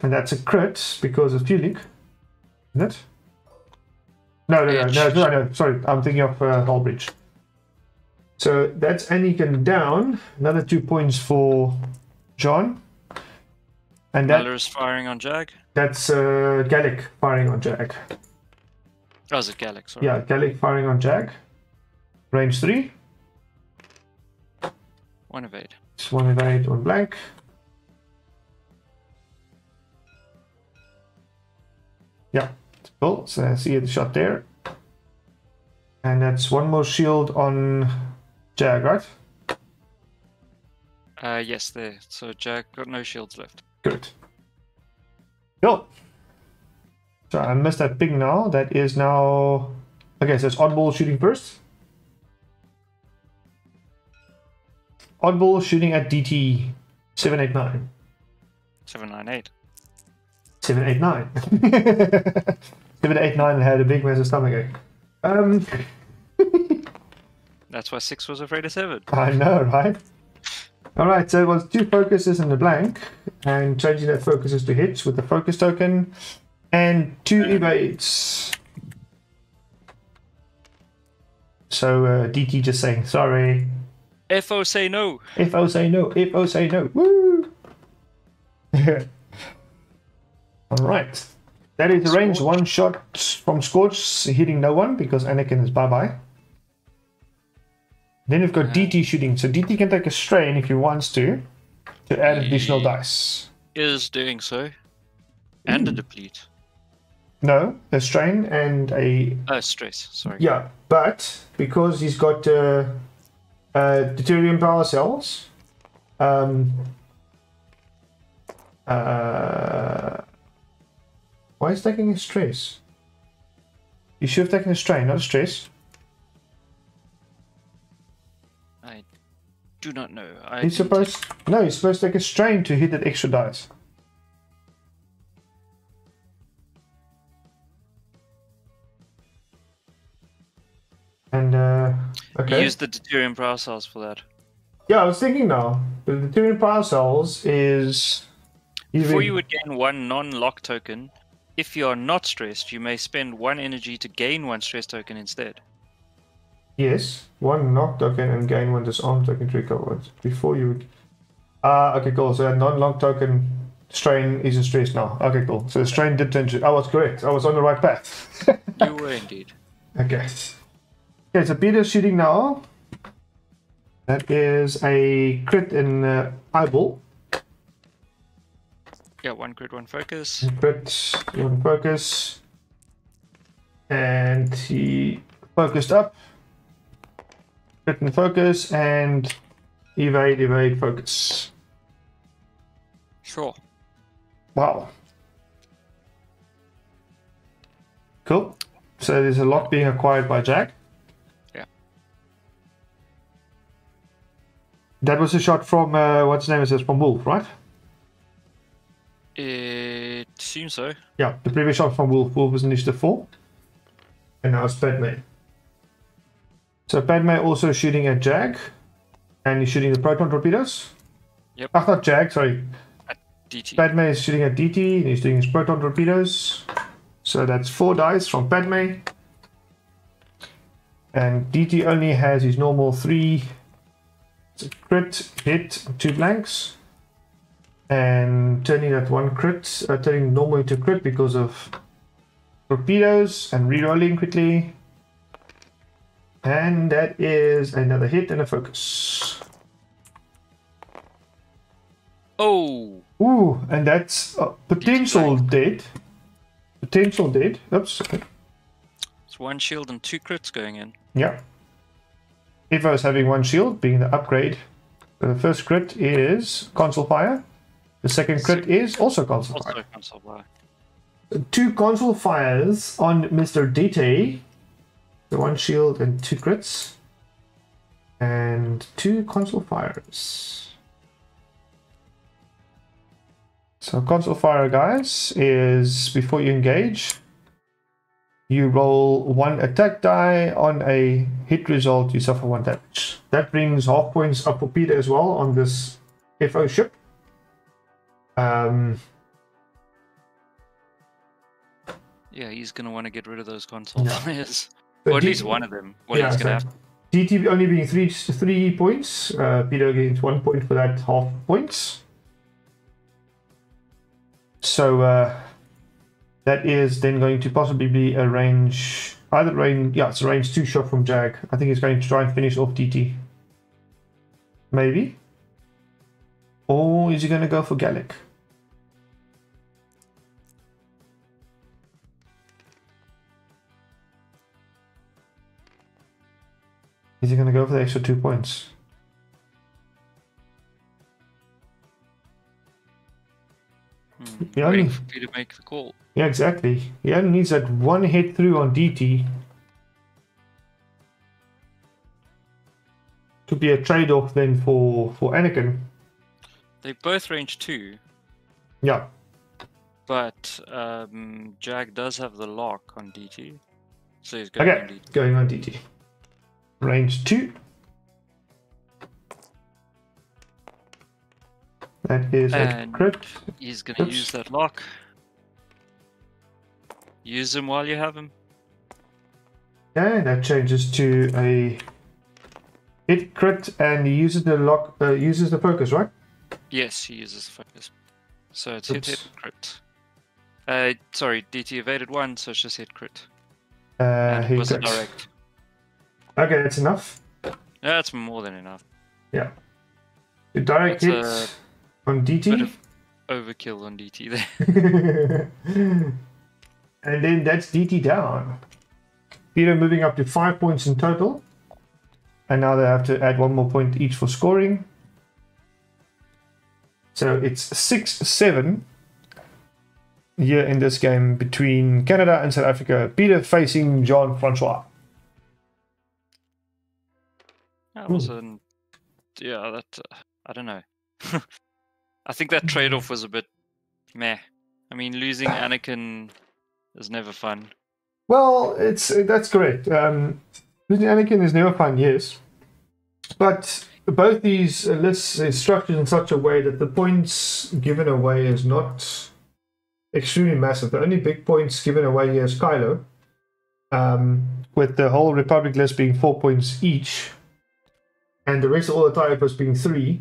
A: And that's a crit because of Fuel Leak. Isn't it? No, no, no, no, no, no, sorry, I'm thinking of uh, Hull Breach. So that's Anakin down. Another two points for John. And that,
B: firing on Jag.
A: That's uh, Galek firing on Jag.
B: Oh, is it Galek? Sorry.
A: Yeah, Galek firing on Jag. Range 3.
B: One evade.
A: Just one evade, one blank. Yeah, cool. So I see the shot there. And that's one more shield on Jag, right?
B: Uh, yes, there. So Jag got no shields left.
A: Good. Cool. So I missed that ping now. That is now. Okay, so it's oddball shooting first. Oddball shooting at DT 789.
B: 798.
A: 789. 789 and had a big massive stomach ache. Um,
B: That's why 6 was afraid of 7.
A: I know, right? All right, so it was two focuses and a blank, and changing that focuses to hits with the focus token, and two evades. So uh, DT just saying sorry.
B: FO say no.
A: If O say no, if O say no, woo! All right, that is a range one shot from Scorch, hitting no one because Anakin is bye bye. Then we've got DT shooting, so DT can take a strain if he wants to, to add additional dice.
B: Is doing so. And a deplete.
A: No, a strain and a
B: Uh, stress, sorry.
A: yeah, but because he's got uh, uh, deuterium power cells, um, uh, why is taking a stress? You should have taken a strain, not a stress.
B: Do not know. I
A: He's supposed no, he's supposed to take a strain to hit that extra dice. And uh, okay.
B: Use the deuterium power cells for that.
A: Yeah, I was thinking now. The Deuterium Power Cells is.
B: Before you would gain one non-lock token, if you are not stressed, you may spend one energy to gain one stress token instead.
A: Yes, one knock token and gain one disarm token to recover it. Before you would. Ah, okay, cool. So that non lock token strain isn't stressed now. Okay, cool. So the strain did turn to. I was correct. I was on the right path.
B: You were indeed.
A: okay. Okay, so Peter's shooting now. That is a crit in uh, eyeball.
B: Yeah, one crit, one focus.
A: Crit, one focus. And he focused up. And focus and evade, evade, focus.
B: Sure.
A: Wow. Cool. So there's a lot being acquired by Jack.
B: Yeah.
A: That was a shot from uh, what's his name is this from Wolf, right?
B: It seems so.
A: Yeah, the previous shot from Wolf. Wolf was initiative four. And now it's Padme. So Padme also shooting at Jag. And he's shooting the proton torpedoes.
B: Yep.
A: Ah, not Jag, sorry.
B: DT.
A: Padme is shooting at DT and he's doing his proton torpedoes. So that's four dice from Padme. And DT only has his normal three it's a crit, hit, two blanks. And turning that one crit, uh, turning normal into crit because of torpedoes and rerolling quickly. And that is another hit and a focus.
B: Oh,
A: Ooh, and that's uh, potential dead. Potential dead. Oops.
B: it's one shield and two crits going in.
A: Yeah. If I was having one shield, being the upgrade, the first crit is console fire. The second crit is also console fire.
B: Also console bar.
A: Two console fires on Mr. DT. The one shield and two crits. And two console fires. So console fire, guys, is before you engage, you roll one attack die on a hit result, you suffer one damage. That brings half points up for Peter as well on this FO ship. Um,
B: Yeah, he's gonna want to get rid of those console players,
A: but
B: or at least one of them. Well,
A: Yeah,
B: gonna
A: so. DT only being three three points. Uh, Peter gains one point for that half points. So uh, that is then going to possibly be a range either range yeah it's a range two shot from Jag. I think he's going to try and finish off DT. Maybe. Or is he going to go for Galek? Is he going to go for the extra two points?
B: Hmm.
A: Yeah, I
B: Waiting for Peter to make the call.
A: Yeah, exactly. He only needs that one hit through on DT. Could be a trade-off then for for Anakin.
B: They both range two,
A: Yeah,
B: but um, Jag does have the lock on DT, so he's going
A: okay,
B: on DT.
A: going on DT. Range two. that is a
B: And-
A: crit.
B: He's gonna use that lock. Use him while you have him.
A: Okay, that changes to a hit crit, and he uses the lock, uh, uses the focus, right?
B: Yes, he uses the focus. So it's hit, hit, crit. Uh, sorry, DT evaded one, so it's just hit crit.
A: Uh,
B: And
A: he
B: it was a direct.
A: Okay, that's enough.
B: That's more than enough.
A: The direct hit on DT.
B: of overkill on DT there.
A: and then that's DT down. Peter moving up to five points in total. And now they have to add one more point each for scoring. So it's 6 7 here in this game between Canada and South Africa. Peter facing Jean Francois.
B: That wasn't. Yeah, that. Uh, I don't know. I think that trade off was a bit meh. I mean, losing Anakin is never fun.
A: Well, it's that's correct. Um, losing Anakin is never fun, yes. But both these uh, lists is structured in such a way that the points given away is not extremely massive. The only big points given away here is Kylo, um, with the whole Republic list being four points each, and the rest of all the posts being three.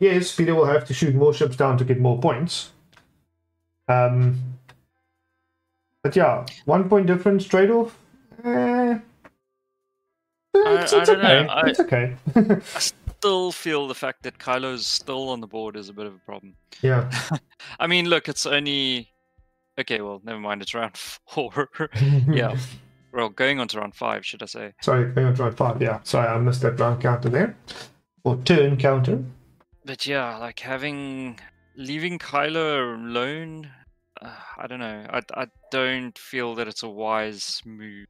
A: Yes, Peter will have to shoot more ships down to get more points. Um, but yeah, one point difference trade off. Eh, it's,
B: I
A: it's
B: don't know,
A: okay.
B: I-
A: It's okay.
B: I still feel the fact that Kylo's still on the board is a bit of a problem.
A: yeah.
B: I mean, look, it's only. Okay, well, never mind. It's round four. yeah. Well, going on to round five, should I say?
A: Sorry, going on to round five. Yeah. Sorry, I missed that round counter there. Or turn counter.
B: But yeah, like having leaving Kylo alone, uh, I don't know. I I don't feel that it's a wise move.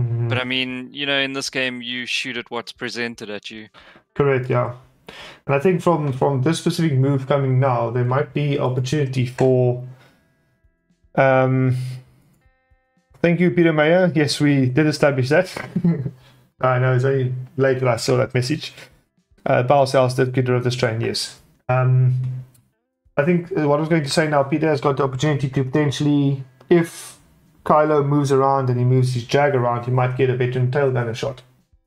A: Mhm.
B: But I mean, you know, in this game, you shoot at what's presented at you.
A: Correct, yeah. And I think from from this specific move coming now, there might be opportunity for. Um, thank you, Peter Mayer. Yes, we did establish that. I know it's only late that I saw that message. Uh, Bow cells did get rid of the strain, yes. Um, I think uh, what I was going to say now, Peter has got the opportunity to potentially, if Kylo moves around and he moves his Jag around, he might get a veteran tail gunner shot.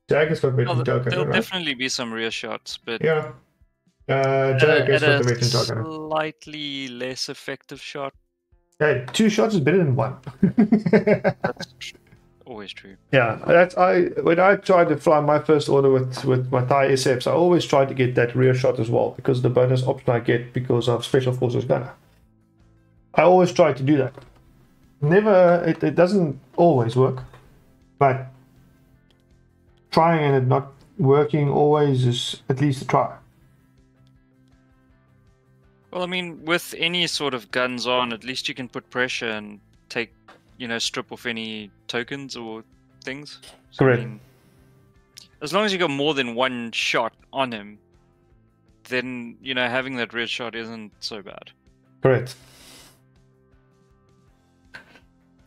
A: Jag has got
B: Well,
A: veteran tail
B: th- there'll
A: right?
B: definitely be some rear shots, but
A: Yeah. Uh, Jag
B: a,
A: has
B: at
A: got the
B: a
A: veteran tail gunner.
B: slightly less effective shot.
A: Hey, two shots is better than one.
B: That's tr- always true.
A: yeah, that's I. When I tried to fly my first order with with my TIE SFs, I always tried to get that rear shot as well because of the bonus option I get because of Special Forces Gunner. I always try to do that. Never, it, it doesn't always work, but trying and it not working always is at least a try.
B: Well, I mean, with any sort of guns on, at least you can put pressure and take, you know, strip off any tokens or things. So, I
A: Correct.
B: mean, as long as you got more than one shot on him, then you know having that red shot isn't so bad.
A: Correct.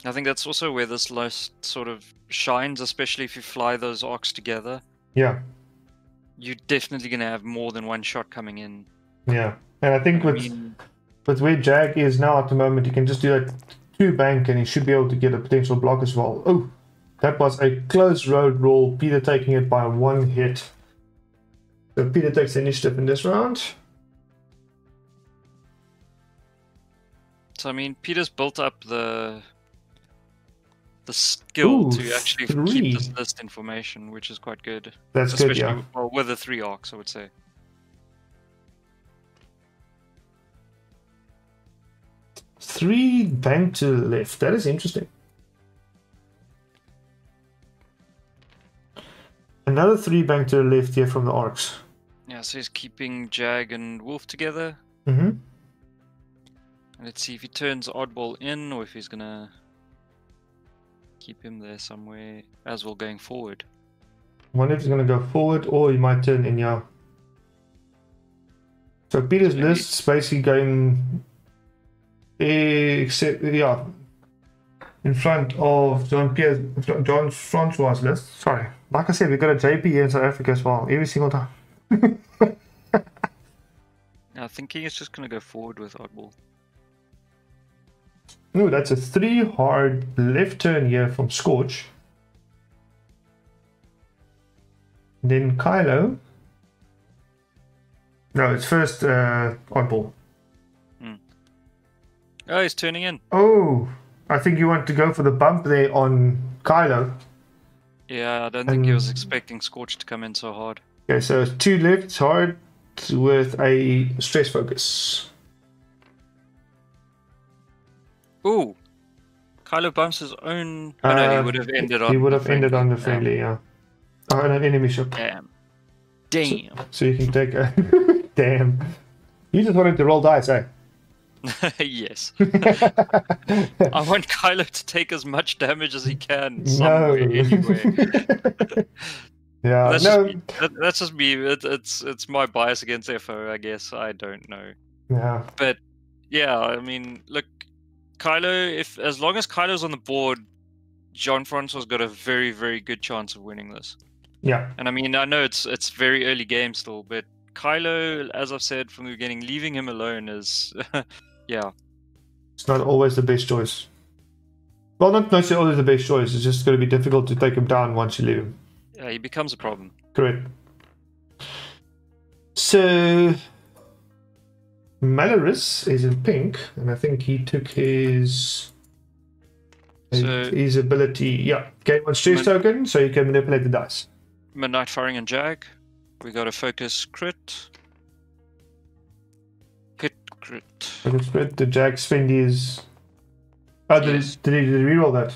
B: I think that's also where this list sort of shines, especially if you fly those arcs together.
A: Yeah.
B: You're definitely going to have more than one shot coming in.
A: Yeah. And I think
B: I
A: with
B: mean,
A: But where Jag is now at the moment, you can just do a two bank and he should be able to get a potential block as well. Oh, that was a close road roll. Peter taking it by one hit. So Peter takes the initiative in this round.
B: so I mean, Peter's built up the the skill
A: Ooh,
B: to actually
A: three.
B: keep this list information, which is quite good.
A: That's good,
B: Especially
A: yeah.
B: well, with the three arcs, I would say.
A: Three bank to the left. That is interesting. Another three bank to the left here from the arcs.
B: Yeah, so he's keeping Jag and Wolf together.
A: Mm-hmm.
B: Let's see if he turns Oddball in or if he's gonna keep him there somewhere as well going forward.
A: Wonder if he's going to go forward or he might turn in, yeah. So Peter's
B: Maybe-
A: list's basically going, except yeah, in front of John Pierre, John Francois' list. Sorry, like I said, we got a JP here in South Africa as well every single time.
B: I I think he is just going to go forward with Oddball.
A: Ooh, that's a three hard left turn here from Scorch. Then Kylo. No, it's first uh, oddball.
B: Oh, he's turning in.
A: Oh, I think you want to go for the bump there on Kylo.
B: Yeah, I don't think he was expecting Scorch to come in so hard.
A: Okay, so two lefts hard with a stress focus.
B: Ooh. Kylo bumps his own. Oh, no, he
A: Uh,
B: would have ended on.
A: He would
B: the
A: have ended on the
B: friendly.
A: yeah. Oh, and an enemy ship.
B: Damn. Damn.
A: So you can take a. Damn. You just wanted to roll dice, eh?
B: yes. I want Kylo to take as much damage as he can
A: no.
B: somewhere, anyway.
A: yeah,
B: That's,
A: no.
B: just me. That, that's just me. It, it's it's my bias against FO, I guess. I don't know.
A: Yeah.
B: But yeah, I mean, look, Kylo. If as long as Kylo's on the board, John Francois got a very very good chance of winning this.
A: Yeah.
B: And I mean, I know it's it's very early game still, but Kylo, as I've said from the beginning, leaving him alone is, yeah,
A: It's not always the best choice. Well, not necessarily always the best choice. It's just going to be difficult to take him down once you leave him.
B: yeah, he becomes a problem.
A: Correct. So, Malarus is in pink, and I think he took his
B: So-
A: his ability. Yeah, gain one stress
B: Man-
A: token, so you can manipulate the dice.
B: Midnight firing and Jag. We got a focus crit. Hit crit.
A: The spread the Jag spend. Oh, did,
B: Yes.
A: he, did he did he reroll that?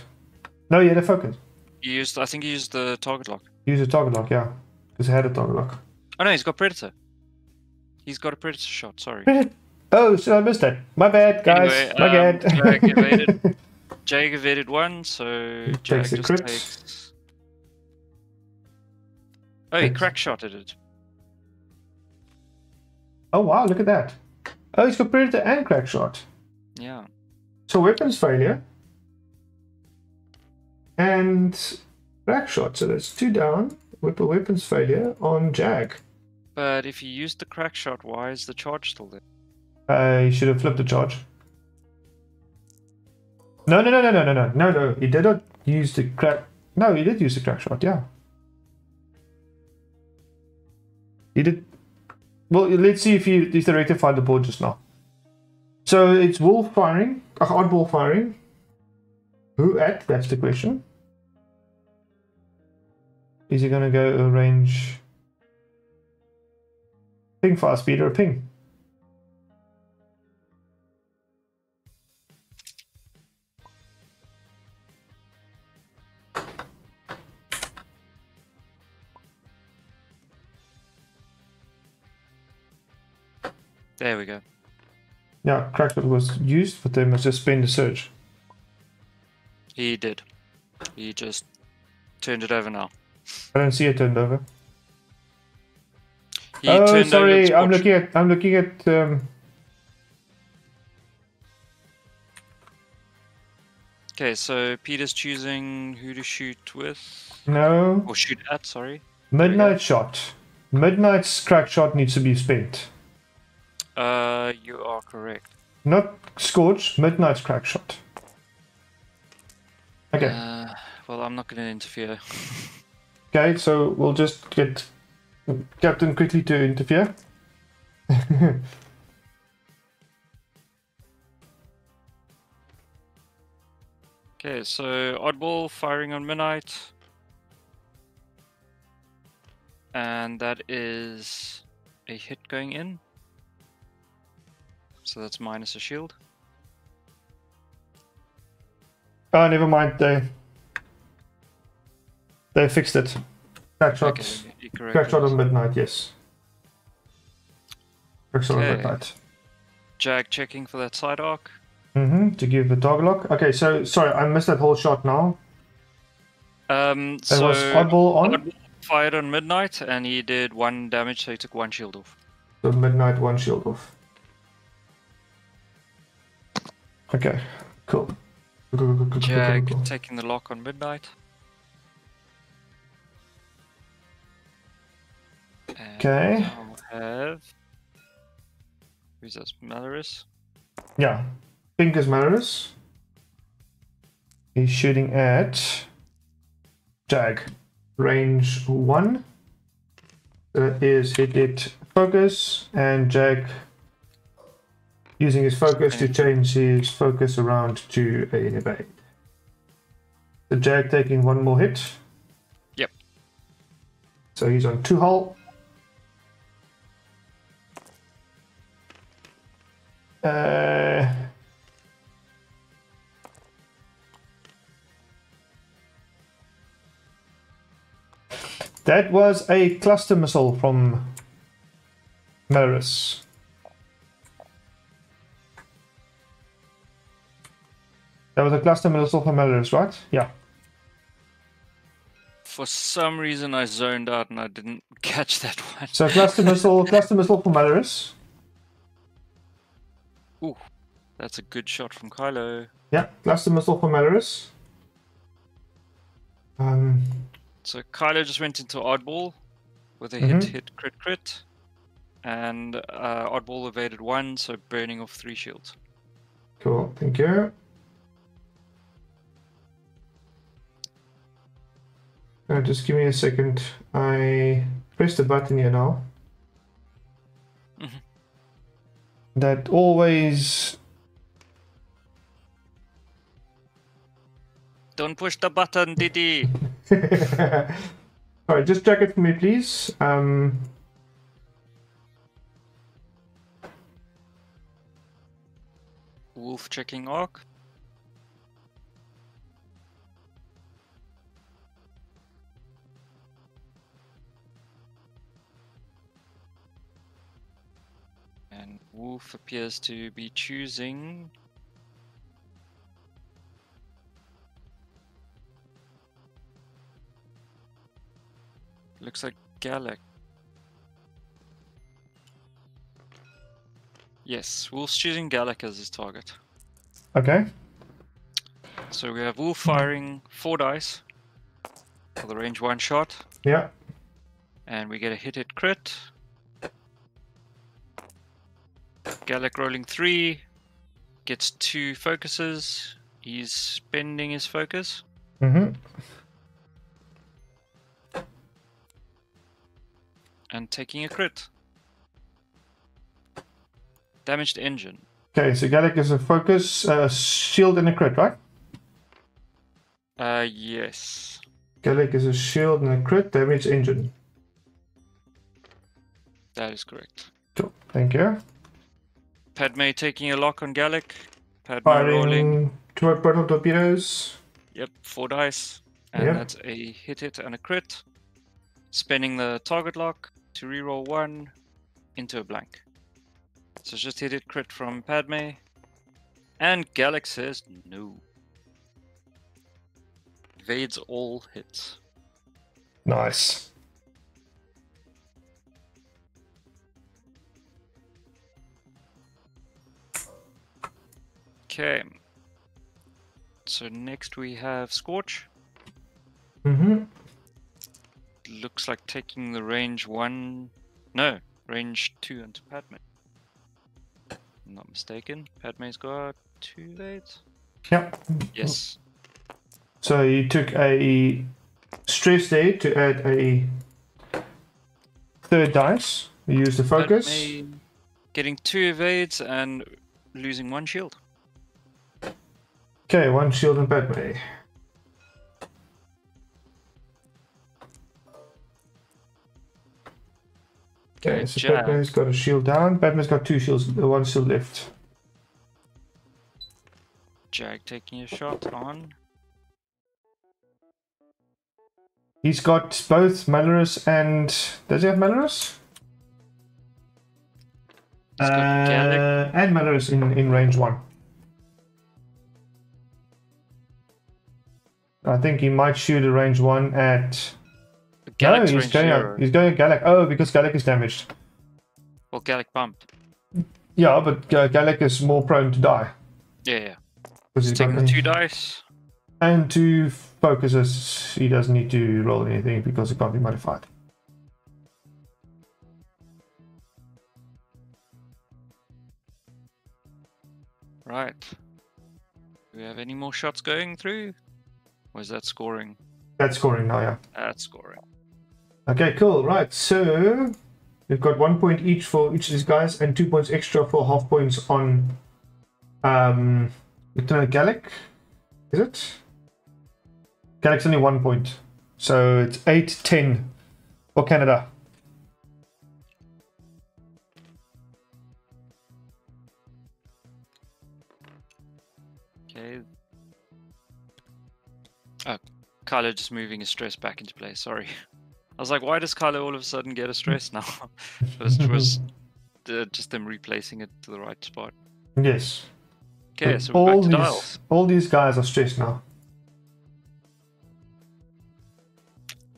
A: No, he had a focus.
B: He used, I think he used the target lock.
A: Use a target lock, yeah, because he had a target lock.
B: Oh no, he's got predator. He's got a predator shot. Sorry.
A: Oh, so I missed that. My bad, guys.
B: Anyway,
A: My
B: um,
A: bad.
B: Jag evaded. Evaded one, so Jag
A: Takes
B: just
A: crit.
B: takes. Oh, he crack shotted it.
A: oh wow, look at that. Oh, he's got predator and crack shot.
B: Yeah.
A: So weapons failure and crack shot. So that's two down. With weapons failure on Jag.
B: But if you used the crack shot, why is the charge still there?
A: Uh, he should have flipped the charge. No, no, no, no, no, no, no, no, no. He did not use the crack. No, he did use the crack shot. Yeah. He did. Well, let's see if you if they rectified the board just now. So it's wolf firing, uh, oddball firing. Who at? That's the question. Is he gonna go range? Ping fast speed or ping?
B: There we go.
A: Yeah, Crackshot was used, but they must just spend the surge.
B: He did. He just turned it over now.
A: I don't see it turned over.
B: He
A: oh,
B: turned
A: sorry,
B: over
A: I'm looking at I'm looking at um,
B: Okay, so Peter's choosing who to shoot with
A: no
B: or shoot at. Sorry.
A: midnight shot. Midnight's crack shot needs to be spent.
B: Uh, you are correct.
A: Not scorch. Midnight's crack shot. Okay,
B: Uh, well, I'm not going to interfere.
A: okay. So we'll just get Captain quickly to interfere.
B: Okay, so oddball firing on midnight, and that is a hit going in. So that's minus a shield.
A: oh, never mind. They they fixed it. Crack shot.
B: Okay.
A: Crack shot midnight. Yes. Crack shot
B: Okay.
A: midnight.
B: Jag checking for that side arc.
A: Mm-hmm, to give the dog lock. Okay, so sorry, I missed that whole shot now.
B: Um, so
A: was oddball on.
B: Oddball fired on midnight, and he did one damage, so he took one shield off.
A: So midnight, one shield off. Okay, cool.
B: Jag taking the lock on midnight. And
A: Okay.
B: I'll have Who's that? Malarus?
A: Yeah. Pink is Malarus. He's shooting at Jag. Range 1. That is hit it focus and Jag using his focus to change his focus around to an evade. The Jag taking one more hit.
B: Yep.
A: So he's on two hull. Uh, that was a cluster missile from Malarus. That was a cluster missile from Malarus, right? Yeah.
B: For some reason, I zoned out and I didn't catch that one.
A: So cluster missile, cluster missile from Malarus.
B: Ooh, that's a good shot from Kylo.
A: Yeah, cluster missile from Malarus. Um,
B: So Kylo just went into oddball with a
A: Mhm.
B: hit, hit, crit, crit, and uh, oddball evaded one, so burning off three shields.
A: cool, thank you. Uh, just give me a second. I press the button here now.
B: Mhm.
A: That always
B: Don't push the button, Didi.
A: Alright, just check it for me, please. Um,
B: Wolf checking arc. Wolf appears to be choosing. Looks like Galek. Yes, Wolf's choosing Galek as his target.
A: okay.
B: So we have Wolf firing four dice for the range one shot,
A: Yeah.
B: and we get a hit hit crit. Galek rolling three, gets two focuses. He's spending his focus.
A: Mm-hmm.
B: and taking a crit. Damaged engine.
A: Okay, so Galek is a focus, uh, shield, and a crit, right?
B: Uh, yes.
A: Galek is a shield and a crit, damage engine.
B: That is correct.
A: Cool, thank you.
B: Padme taking a lock on Galek. Padme rolling.
A: Firing two proton torpedoes.
B: Yep, four dice. And
A: Yep.
B: that's a hit hit and a crit. Spinning the target lock to reroll one into a blank. So just hit it crit from Padme. And Galek says no. Evades all hits.
A: Nice.
B: Okay. So next we have Scorch.
A: Mm-hmm.
B: Looks like taking the range one. No, range two into Padme. I'm not mistaken. Padme's got two blades.
A: Yep.
B: Yes.
A: So you took a stress there to add a third dice. You use the focus.
B: Padme getting two evades and losing one shield.
A: Okay, one shield and Padme. Okay,
B: Okay,
A: so. Padme's got a shield down. Padme's got two shields, uh, one shield left.
B: Jag taking a shot on.
A: He's got both Malarus and. Does he have Malarus?
B: He's got Galek.
A: Uh, and Malarus in, in range one. I think he might shoot a range one at. No, he's going.
B: zero.
A: He's going at Galek. Oh, because Galek is damaged.
B: Well, Galek bumped.
A: Yeah, but uh, Galek is more prone to die.
B: Yeah, yeah. He's
A: he's
B: taking the two dice.
A: And two focuses, he doesn't need to roll anything because it can't be modified.
B: Right. Do we have any more shots going through? Or is that scoring?
A: That's scoring now, yeah.
B: That's scoring.
A: Okay, cool. Right, so we've got one point each for each of these guys, and two points extra for half points on um, Lieutenant Galek. Is it? Galek's only one point, so it's eight ten for Canada.
B: Kylo just moving his stress back into place. Sorry. I was like, why does Kylo all of a sudden get a stress now? it was, it was uh, just them replacing it to the right spot.
A: Yes.
B: Okay,
A: But
B: so we're back to
A: these, all these guys are stressed now.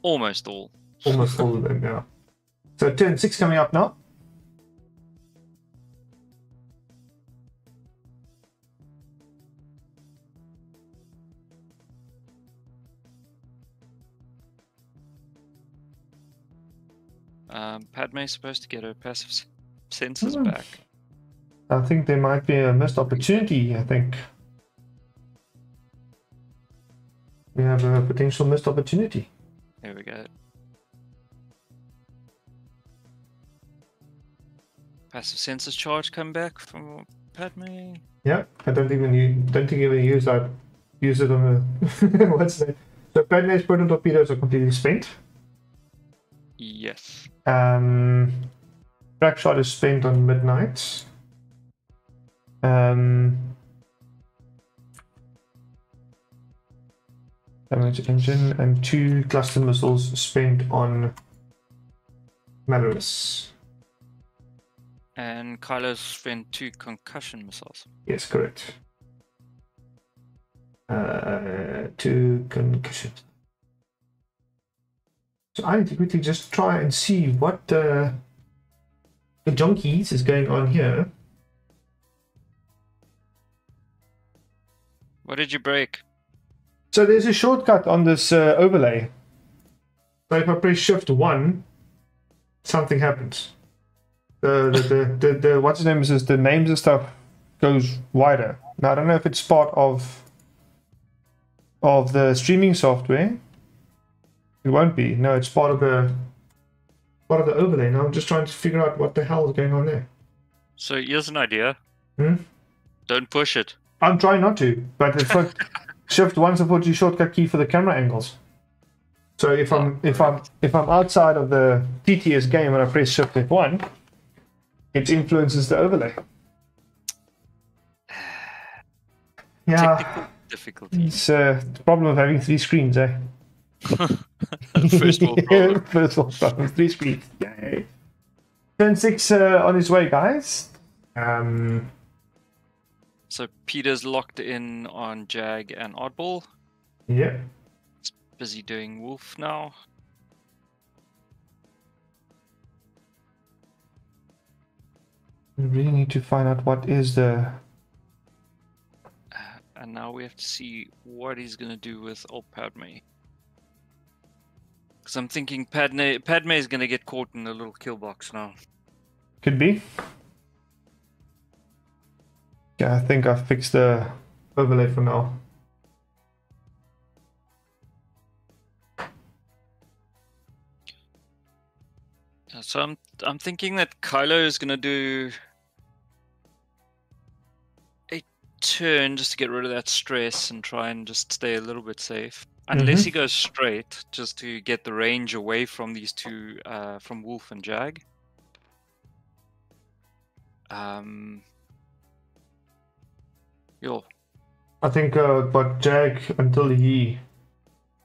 B: Almost all.
A: Almost all of them, yeah. So turn six coming up now.
B: Um, Padme's supposed to get her passive senses
A: Hmm.
B: back.
A: I think there might be a missed opportunity. I think we have a potential missed opportunity.
B: There we go. Passive senses charge come back from Padme.
A: Yeah, I don't think you don't think even use that use it on a what's that? So Padme's proton torpedoes are completely spent.
B: Yes.
A: Um, shot is spent on midnight. Um, damage engine and two cluster missiles spent on Malarus.
B: And Kylo's spent two concussion missiles.
A: Yes, correct. Uh, two concussions. So I need to quickly just try and see what uh, the junkies is going on here.
B: What did you break?
A: So there's a shortcut on this uh, overlay. So if I press Shift One, something happens. The the the, the, the what's the name is this, the names and stuff goes wider. Now I don't know if it's part of of the streaming software. It won't be. No, it's part of the part of the overlay. Now I'm just trying to figure out what the hell is going on there.
B: So here's an idea.
A: Hmm?
B: Don't push it.
A: I'm trying not to, but it's like shift one supports your shortcut key for the camera angles. So if I'm if I'm if I'm outside of the TTS game and I press shift F1, it influences the overlay. Yeah,
B: Technical difficulties.
A: it's uh, the problem of having three screens, eh?
B: First world problem.
A: First world problem. Three screens. Yay. Turn six uh, on his way, guys. Um,
B: So Peter's locked in on Jag and Oddball.
A: yeah.
B: Busy doing Wolf now.
A: We really need to find out what is the
B: Uh, And now we have to see what he's gonna do with old Padme. Because I'm thinking Padme Padme is gonna get caught in the little kill box now.
A: Could be. Yeah, I think I've fixed the overlay for now.
B: Yeah, so I'm I'm thinking that Kylo is gonna do a turn just to get rid of that stress and try and just stay a little bit safe. Unless
A: Mhm.
B: he goes straight, just to get the range away from these two, uh, from Wolf and Jag. Um. Yo,
A: I think, uh, but Jag, until he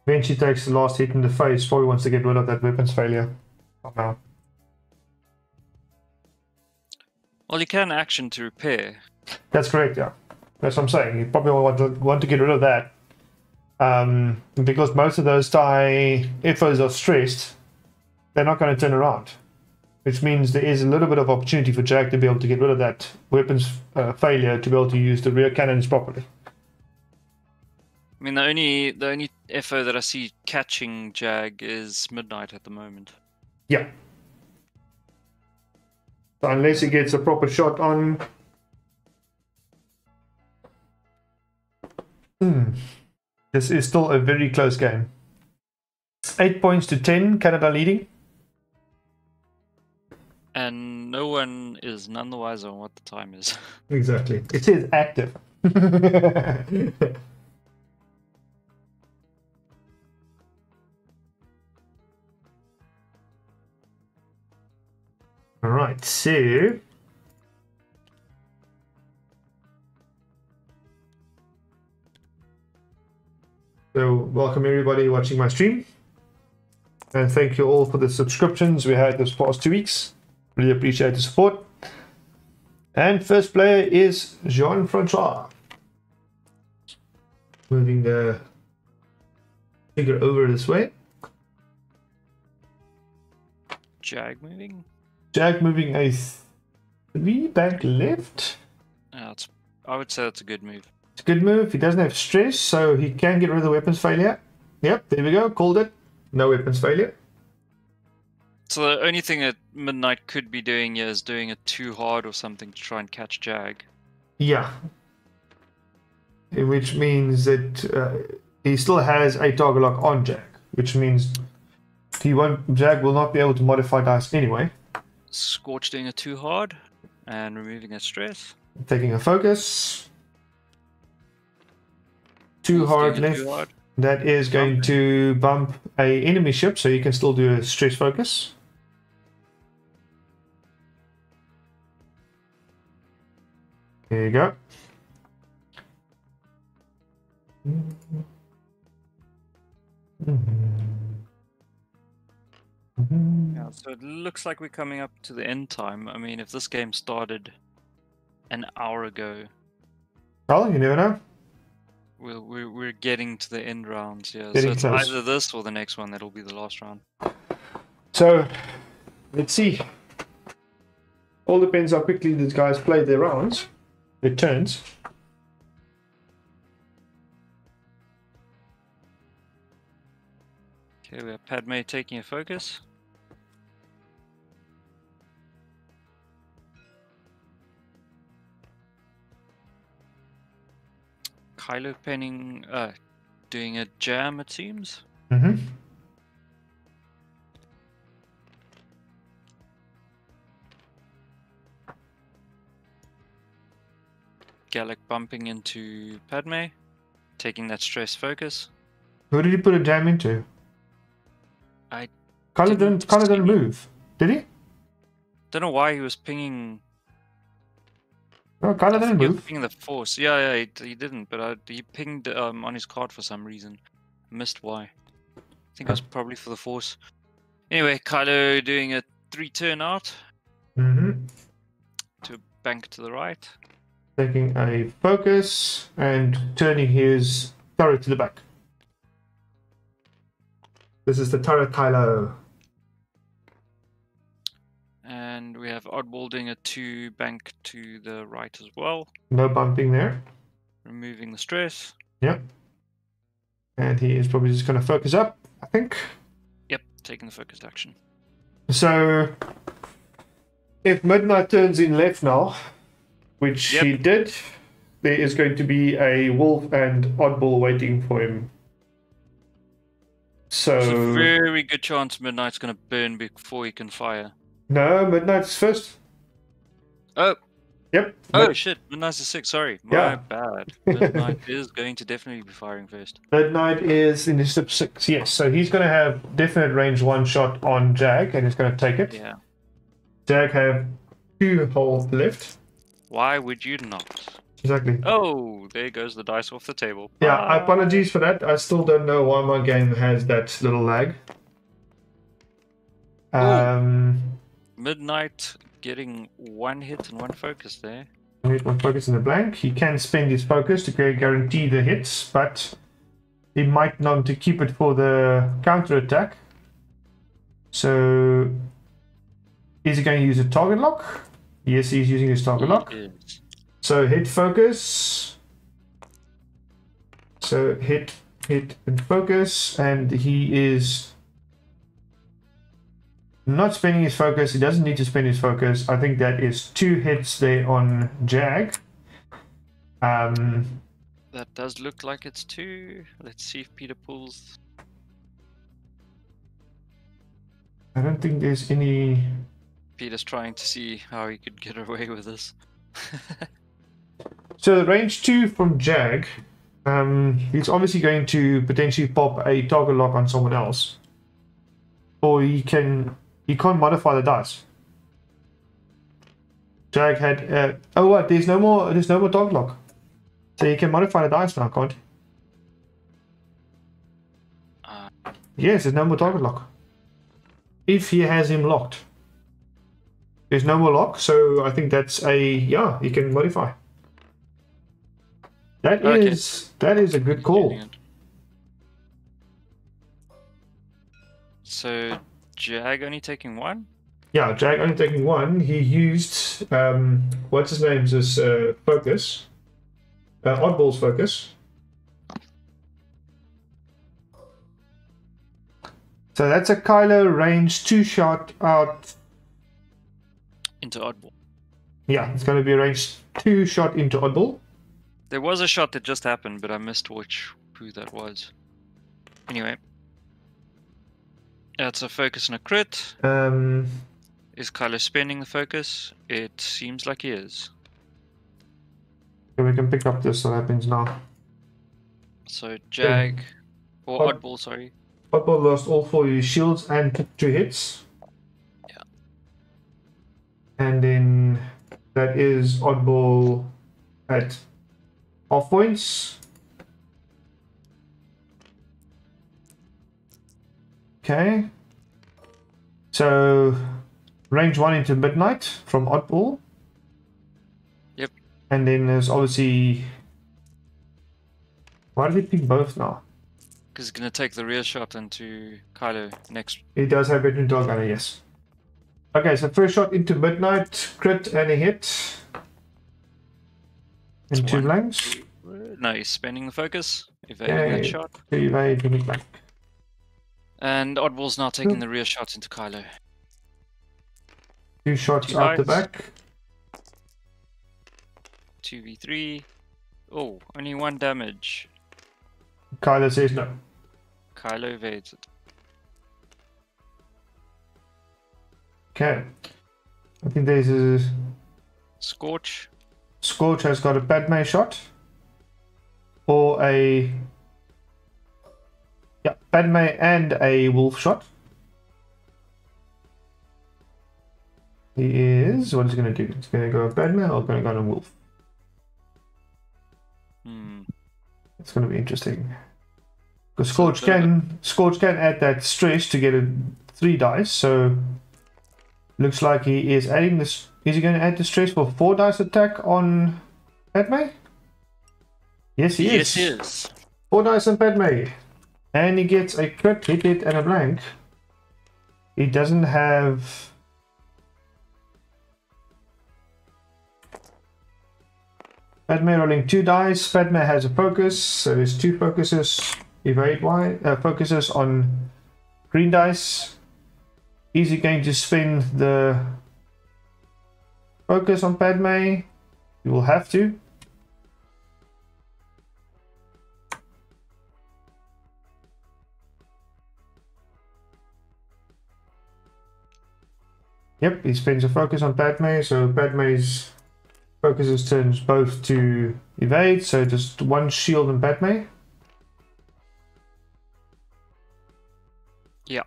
A: eventually takes the last hit in the face, probably wants to get rid of that weapons failure. Somehow.
B: well, he can action to repair.
A: That's correct, yeah. That's what I'm saying. You probably want to, want to get rid of that. Um, because most of those tie FOs are stressed, they're not going to turn around. Which means there is a little bit of opportunity for Jag to be able to get rid of that weapons uh, failure to be able to use the rear cannons properly.
B: I mean, the only the only FO that I see catching Jag is Midnight at the moment.
A: Yeah. So unless he gets a proper shot on Hmm. This is still a very close game. Eight points to ten, Canada leading.
B: And no one is none the wiser on what the time is.
A: Exactly. It says active. All right, so So, welcome everybody watching my stream. And thank you all for the subscriptions we had this past two weeks. Really appreciate the support. And first player is Jean Francois. Moving the figure over this way.
B: Jag moving.
A: Jag moving a three back left.
B: Yeah, it's, I would say that's a good move.
A: It's a good move. He doesn't have stress, so he can get rid of the weapons failure. Yep, there we go. Called it. No weapons failure.
B: So the only thing that Midnight could be doing here is doing it too hard or something to try and catch Jag.
A: Yeah. Which means that uh, he still has a target lock on Jag, which means he won't. Jag will not be able to modify dice anyway.
B: Scorch doing it too hard and removing that stress.
A: Taking a focus. Too hard left.
B: too hard.
A: That is going to bump a enemy ship, so you can still do a stress focus. There you go.
B: Yeah, so it looks like we're coming up to the end time. I mean, if this game started an hour ago,
A: Well, you never know.
B: We're, we're, we're getting to the end rounds. Yeah,
A: Getting
B: so it's
A: close.
B: either this or the next one that'll be the last round.
A: So, let's see. All depends how quickly these guys play their rounds, their turns.
B: Okay, we have Padme taking a focus. Kylo penning, uh, doing a jam, it seems.
A: Mm-hmm.
B: Galek bumping into Padme, taking that stress focus.
A: Who did he put a jam into?
B: I
A: Kylo
B: didn't
A: didn't. Kylo didn't move. Did he?
B: Don't know why he was pinging.
A: No, Kylo didn't move.
B: pinging the force. Yeah, yeah, he, he didn't, but I, he pinged um, on his card for some reason. Missed why. I think it was probably for the force. Anyway, Kylo doing a three turn out
A: Mm-hmm.
B: to bank to the right.
A: Taking a focus and turning his turret to the back. This is the turret Kylo.
B: And we have Oddball doing a two bank to the right as well,
A: No bumping there.
B: removing the stress.
A: Yep. And he is probably just going to focus up, I think.
B: Yep, taking the focused action.
A: So, if Midnight turns in left now, which
B: Yep.
A: he did, there is going to be a wolf and oddball waiting for him. So,
B: There's a very good chance Midnight's going to burn before he can fire.
A: No, Midnight's first.
B: Oh,
A: Yep.
B: oh
A: Mid-
B: shit, Midnight's a six, sorry. My
A: Yeah.
B: bad. Midnight is going to definitely be firing first.
A: Midnight is initiative six. Yes, so he's going to have definite range one shot on Jag, and he's going to take it.
B: Yeah.
A: Jag have two holes left.
B: Why would you not?
A: Exactly.
B: Oh, there goes the dice off the table.
A: Yeah,
B: Bye.
A: apologies for that. I still don't know why my game has that little lag. Um,
B: Midnight getting one hit and one focus there.
A: One Hit one focus in the blank. He can spend his focus to guarantee the hits, but he might not to keep it for the counter attack. So, is he going to use a target lock? Yes, he's using his target lock. So hit focus. So hit, hit, and focus, and he is not spending his focus. He doesn't need to spend his focus. I think that is two hits there on Jag. Um,
B: That does look like it's two. Let's see if Peter pulls.
A: I don't think there's any.
B: Peter's trying to see how he could get away with this.
A: So range two from Jag. Um, he's obviously going to potentially pop a target lock on someone else, or he can he can't modify the dice. Jag had uh, oh what? There's no more. There's no more target lock, so he can modify the dice now, can't?
B: Uh,
A: Yes, there's no more target lock. If he has him locked. There's no more lock, so I think that's a yeah, he can modify. That is
B: Okay.
A: that is a good call.
B: So Jag only taking one.
A: Yeah, Jag only taking one. He used um what's his name's this uh focus. Uh, oddball's focus. So that's a Kylo range two shot out
B: into oddball.
A: Yeah, it's going to be a range two shot into oddball.
B: There was a shot that just happened, but I missed which who that was. Anyway, that's a focus and a crit.
A: Um,
B: Is Kylo spending the focus? It seems like he is.
A: we can pick up this that happens now.
B: So Jag or
A: Odd-
B: oddball, sorry.
A: Oddball lost all four of his shields and took two hits.
B: Yeah.
A: And then that is oddball at half points. Okay. So range one into midnight from oddball.
B: Yep.
A: And then there's obviously. Why did he pick both now?
B: Because he's gonna take the rear shot into Kylo next.
A: He does have veteran dog gunner, yes. Okay, so first shot into midnight, crit and a hit.
B: It's
A: two blanks.
B: No, he's spending the focus, evading
A: Yay.
B: that shot.
A: Evade blank.
B: And Oddball's now taking the rear shot into Kylo.
A: Two shots
B: Two
A: out the back.
B: 2v3. Oh, only one damage.
A: Kylo says no.
B: Kylo evades it.
A: Okay. I think there's a
B: Scorch.
A: Scorch has got a Padme shot. Or a Yeah, Padme and a wolf shot. He is what is he gonna do? He's gonna go Padme or gonna go on a wolf?
B: Hmm.
A: It's going to be interesting. Because Scorch can Scorch can add that stress to get a three dice. So looks like he is adding this. Is he going to add the stress for four dice attack on Padme? Yes, he
B: yes,
A: is.
B: he is.
A: Four dice on Padme, and he gets a crit, hit, hit, and a blank. He doesn't have. Padme rolling two dice. Padme has a focus, so there's two focuses. Evade wide uh, focuses on green dice. He going to spend the focus on Padme? You will have to. Yep, he spends a focus on Padme, so Padme's focuses turns both to evade, so just one shield and Padme.
B: Yeah.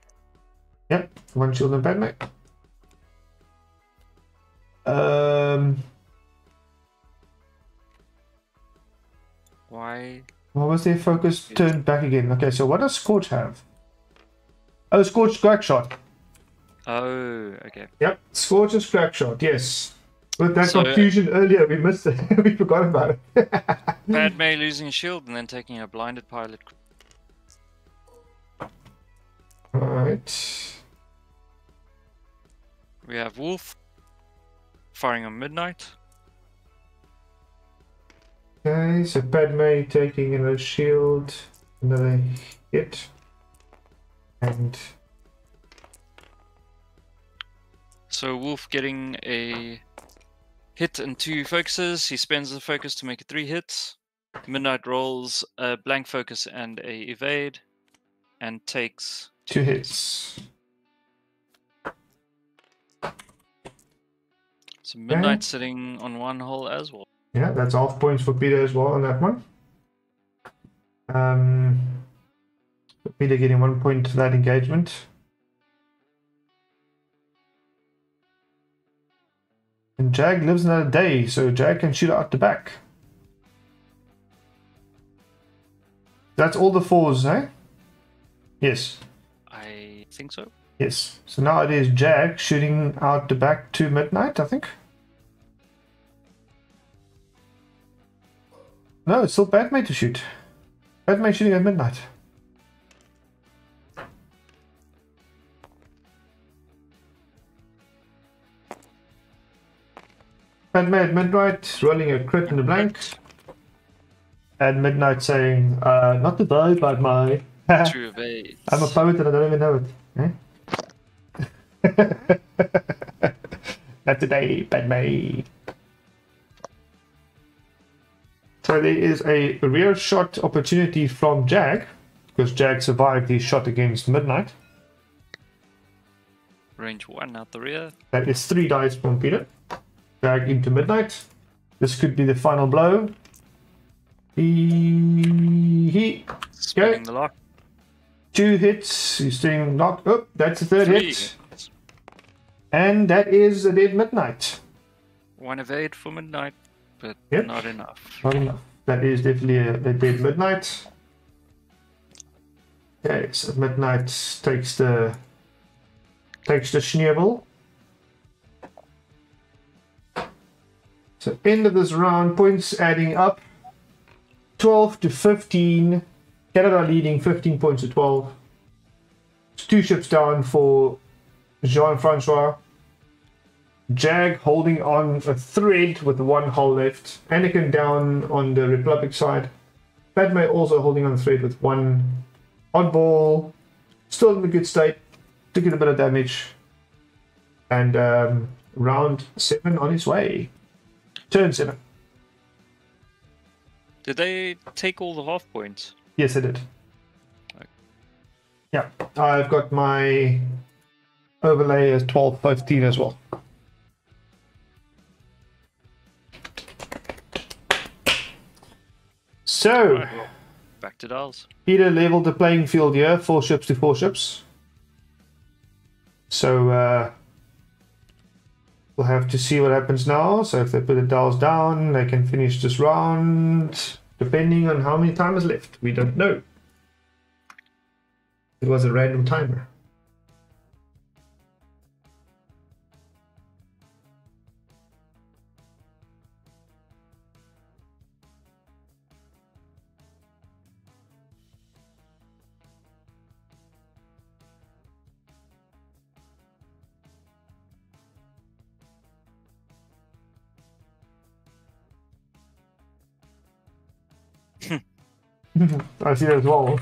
A: Yep, one shield and Padme. Um,
B: Why?
A: what was their focus turned back again? Okay, so what does Scorch have? Oh, Scorch crack shot.
B: Oh, okay.
A: Yep, Scorch is crack shot. Yes. With that
B: So-
A: confusion uh, earlier, we missed it. we forgot about it.
B: Padme losing a shield and then taking a blinded pilot.
A: Alright.
B: We have Wolf firing on Midnight.
A: Okay, so Padme taking another shield, another hit, and
B: So Wolf getting a hit and two focuses. He spends the focus to make it three hits. Midnight rolls a blank focus and a evade, and takes
A: Two hits.
B: so midnight sitting on one hole as well.
A: Yeah, that's half points for Peter as well on that one. Um, Peter getting one point to that engagement. And Jag lives another day, so Jag can shoot out the back. That's all the fours, eh? Yes.
B: I think so.
A: Yes. So now it is Jag shooting out the back to midnight, I think. No, it's still Padme to shoot. Padme shooting at midnight. At midnight, rolling a crit in the blank. And midnight saying, uh, not today, but my.
B: Evades.
A: I'm a poet and I don't even know it. Eh? Not today, Padme. So there is a rear shot opportunity from Jag, because Jag survived the shot against Midnight.
B: Range one out the rear.
A: That is three dice from Peter. Jag into Midnight. This could be the final blow. He, he
B: Spinning the lock.
A: two hits. He's doing knock. Oh, that's the third
B: Three.
A: hit. And that is a dead midnight.
B: One evade for midnight, but
A: Yep.
B: not enough.
A: Not enough. That is definitely a, a dead midnight. Okay, so midnight takes the takes the schneebel. So end of this round, points adding up. 12 to 15. Canada leading 15 points to 12. It's two ships down for Jean-Francois. Jag holding on a thread with one hull left. Anakin down on the Republic side. Padme also holding on thread with one oddball. Still in a good state. Took a bit of damage. And um, round seven on its way. Turn seven.
B: Did they take all the half points?
A: Yes, they did.
B: Okay.
A: Yeah, I've got my overlay as 12, 15 as well. So,
B: Right, well, back to dials.
A: Peter leveled the playing field here, four ships to four ships. So, uh, we'll have to see what happens now. So, if they put the dials down, they can finish this round, depending on how many time is left. We don't know. It was a random timer. I see that as well.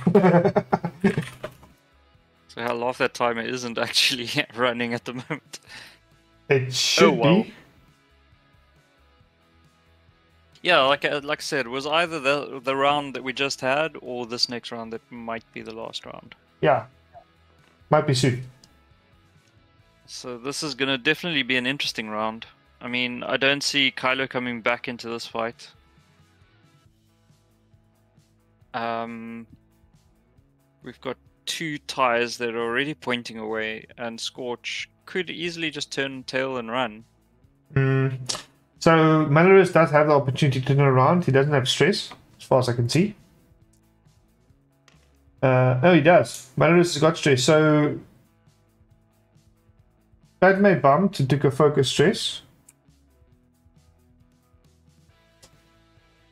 B: So how laugh that timer isn't actually running at the moment.
A: it oh, should
B: Oh, well.
A: be.
B: Yeah, like I, like I said, it was either the the round that we just had or this next round that might be the last round.
A: Yeah. Might be soon.
B: So this is gonna definitely be an interesting round. I mean, I don't see Kylo coming back into this fight. Um, we've got two tires that are already pointing away, and Scorch could easily just turn tail and run.
A: Mm. So Malarus does have the opportunity to turn around. He doesn't have stress, as far as I can see. Uh, oh, he does. Malarus has got stress. So that may bump to take a focus stress.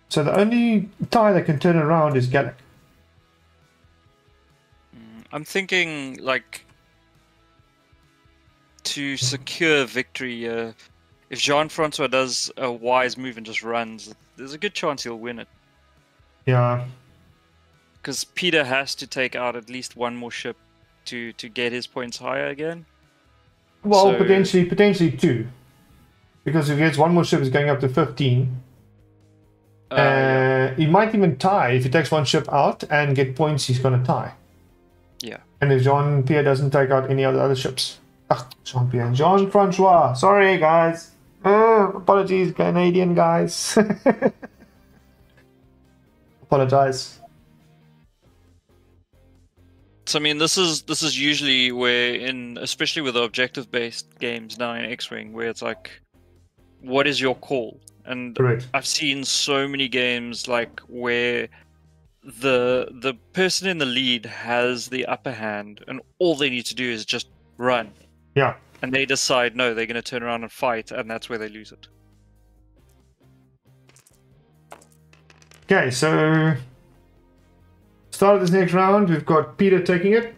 A: So the only TIE that can turn around is Galek.
B: I'm thinking like to secure victory. Uh, if Jean Francois does a wise move and just runs, there's a good chance he'll win it.
A: Yeah.
B: Because Peter has to take out at least one more ship to to get his points higher again.
A: Well,
B: So-
A: potentially, potentially two, because if he gets one more ship, it's going up to fifteen.
B: Uh, yeah.
A: Uh, he might even tie if he takes one ship out and get points. He's gonna tie.
B: Yeah.
A: And if Jean Pierre doesn't take out any of the other ships, ah, Jean Pierre, Jean Francois. Sorry, guys. Uh, apologies, Canadian guys. Apologize.
B: So I mean, this is this is usually where, in especially with objective-based games now in X-wing, where it's like, what is your call? And
A: Correct.
B: I've seen so many games like where the the person in the lead has the upper hand, and all they need to do is just run.
A: Yeah.
B: And they decide no, they're going to turn around and fight, and that's where they lose it.
A: Okay, so start of this next round, we've got Peter taking it.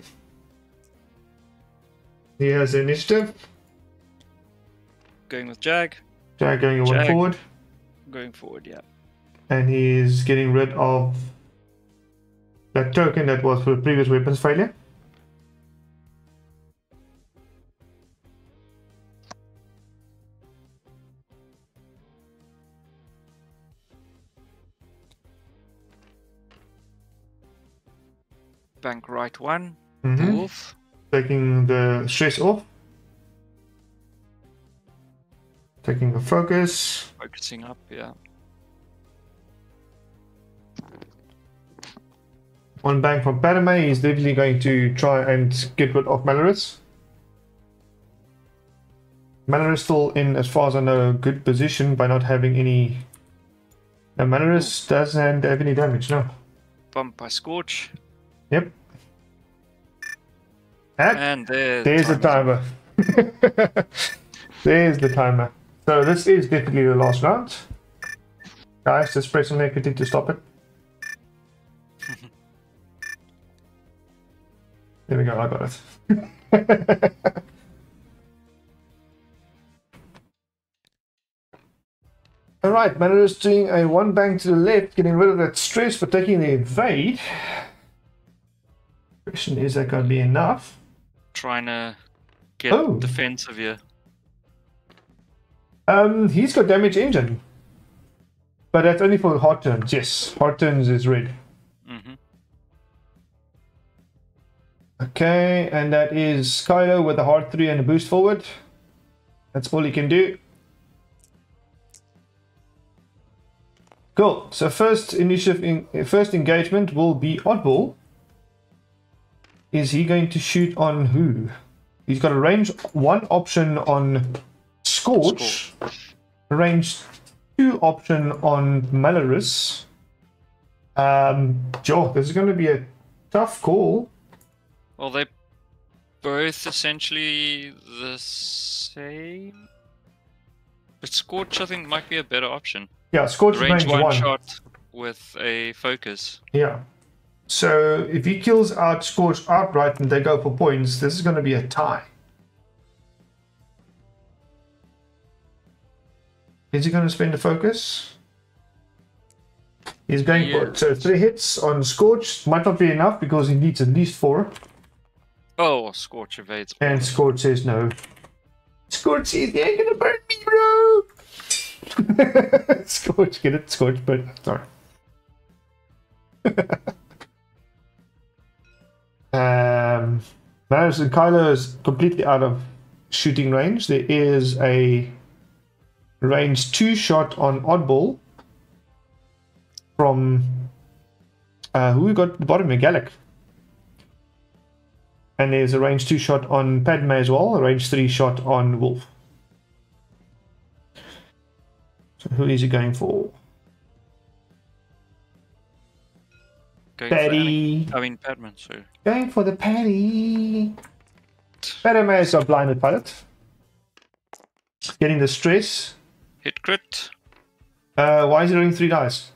A: He has initiative.
B: Going with Jag,
A: Jag going one
B: Jag.
A: forward,
B: going forward, yeah.
A: and he's getting rid of that token that was for the previous weapons failure.
B: Bank right one,
A: Mhm.
B: Wolf.
A: Taking the stress off. Taking a focus.
B: Focusing up, yeah.
A: One bank from Padme. He's definitely going to try and get rid of Malarus. Malarus still in, as far as I know, a good position by not having any. No, doesn't have any damage, no.
B: Bump by Scorch.
A: Yep. Ah,
B: And there,
A: there's the
B: timer's
A: timer. there's the timer. So this is definitely the last round. Guys, just press on negative to stop it. there we go, I got it. Alright, Manor is doing a one bang to the left, getting rid of that stress for taking the invade. Question is that going to be enough?
B: trying to get
A: Oh.
B: defensive here.
A: Um, he's got damage engine. But that's only for hard turns. Yes, hard turns is red.
B: hmm
A: Okay, and that is Kylo with a hard 3 and a boost forward. That's all he can do. Cool. So first initiative, in, first engagement will be Oddball. Is he going to shoot on who? He's got a range one option on Scorch, a range two option on Malarus. Um, Joe, this is going to be a tough call.
B: Well, they're both essentially the same. But Scorch, I think, might be a better option.
A: Yeah, Scorch
B: Range
A: range
B: one,
A: one.
B: shot with a focus.
A: Yeah. So if he kills out Scorch outright and they go for points, this is going to be a tie. Is he going to spend a focus? He's going for
B: Yeah.
A: so three hits on Scorch might not be enough because he needs at least four.
B: Oh, Scorch evades.
A: And. Scorch says no. Scorch says they ain't gonna burn me, bro. Scorch, get it? Scorch, but sorry. um, Maris and Kylo is completely out of shooting range. There is a range two shot on Oddball from uh, who we got at the bottom here, Galek. And there's a range 2 shot on Padme as well, a range 3 shot on Wolf. So who is he going for?
B: Going for
A: Paddy.
B: I mean, Padman, so.
A: Going for the Paddy. Padme is a blinded pilot. Getting the stress.
B: Hit crit.
A: Uh, why is he rolling 3 dice?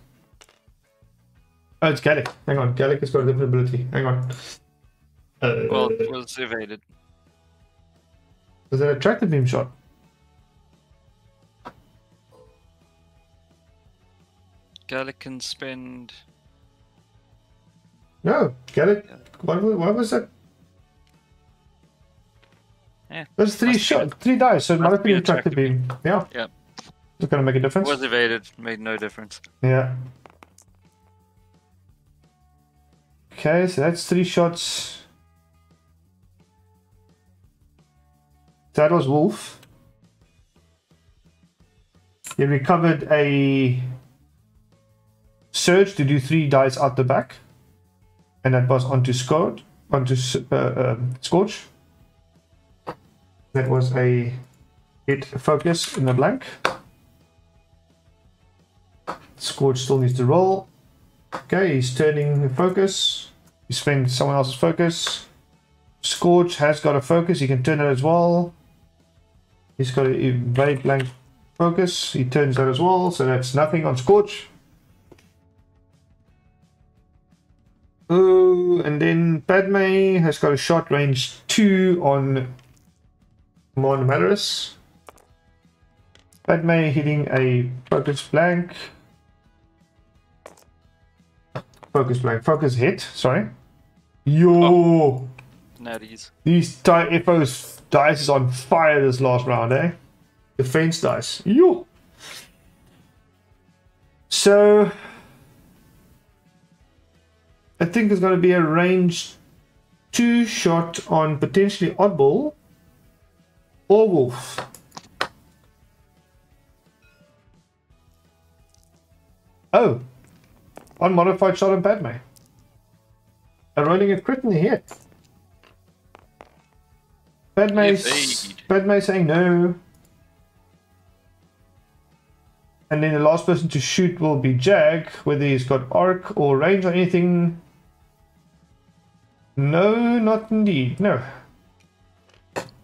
A: Oh, it's Galek. Hang on, Galek has got a different ability. Hang on. Uh,
B: Well, it was evaded.
A: was that an attractive beam shot?
B: Galek can spend.
A: No, Galek. What, wa- what was that?
B: Yeah.
A: There's three shot, three dice, so it might have
B: be
A: been
B: an
A: attractive beam. Yeah.
B: Yeah.
A: It's gonna make a difference.
B: Was evaded. Made no difference.
A: Yeah. Okay, so that's three shots. That was Wolf. He recovered a surge to do three dice out the back. And that was onto Scorch. Onto uh, um, Scorch. That was a hit focus in the blank. Scorch still needs to roll. Okay, he's turning focus. He's spending someone else's focus. Scorch has got a focus. He can turn it as well. He's got a very blank focus. He turns that as well. So that's nothing on Scorch. Oh, and then Padme has got a shot range 2 on Mon Malarus. Padme hitting a focus blank. Focus blank. Focus hit. Sorry. Yo. Oh.
B: Natties.
A: These FO's dice is on fire this last round, eh? Defense dice. Yo. So I think there's going to be a range two shot on potentially oddball or wolf. Oh, unmodified shot on Padme. I'm rolling a crit in the hit. Padme's, Padme saying no. And then the last person to shoot will be Jag, whether he's got arc or range or anything no, not indeed. No.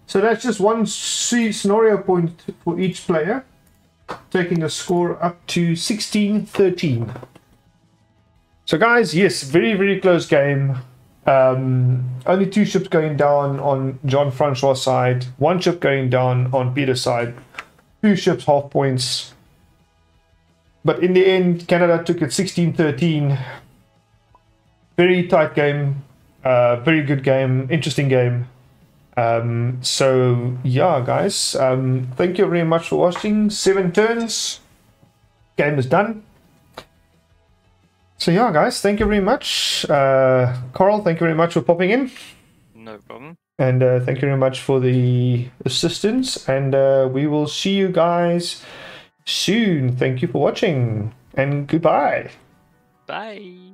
A: So that's just one scenario point for each player, taking the score up to 16-13. So guys, yes, very, very close game. Um, only two ships going down on John Francois' side, one ship going down on Peter's side, two ships half points. But in the end, Canada took it 16-13. Very tight game. Uh, very good game, interesting game. Um, so yeah, guys, um, thank you very much for watching. Seven turns, game is done. So yeah, guys, thank you very much. Uh, Carl, thank you very much for popping in.
B: No problem.
A: And uh, thank you very much for the assistance. And uh, we will see you guys soon. Thank you for watching and goodbye.
B: Bye.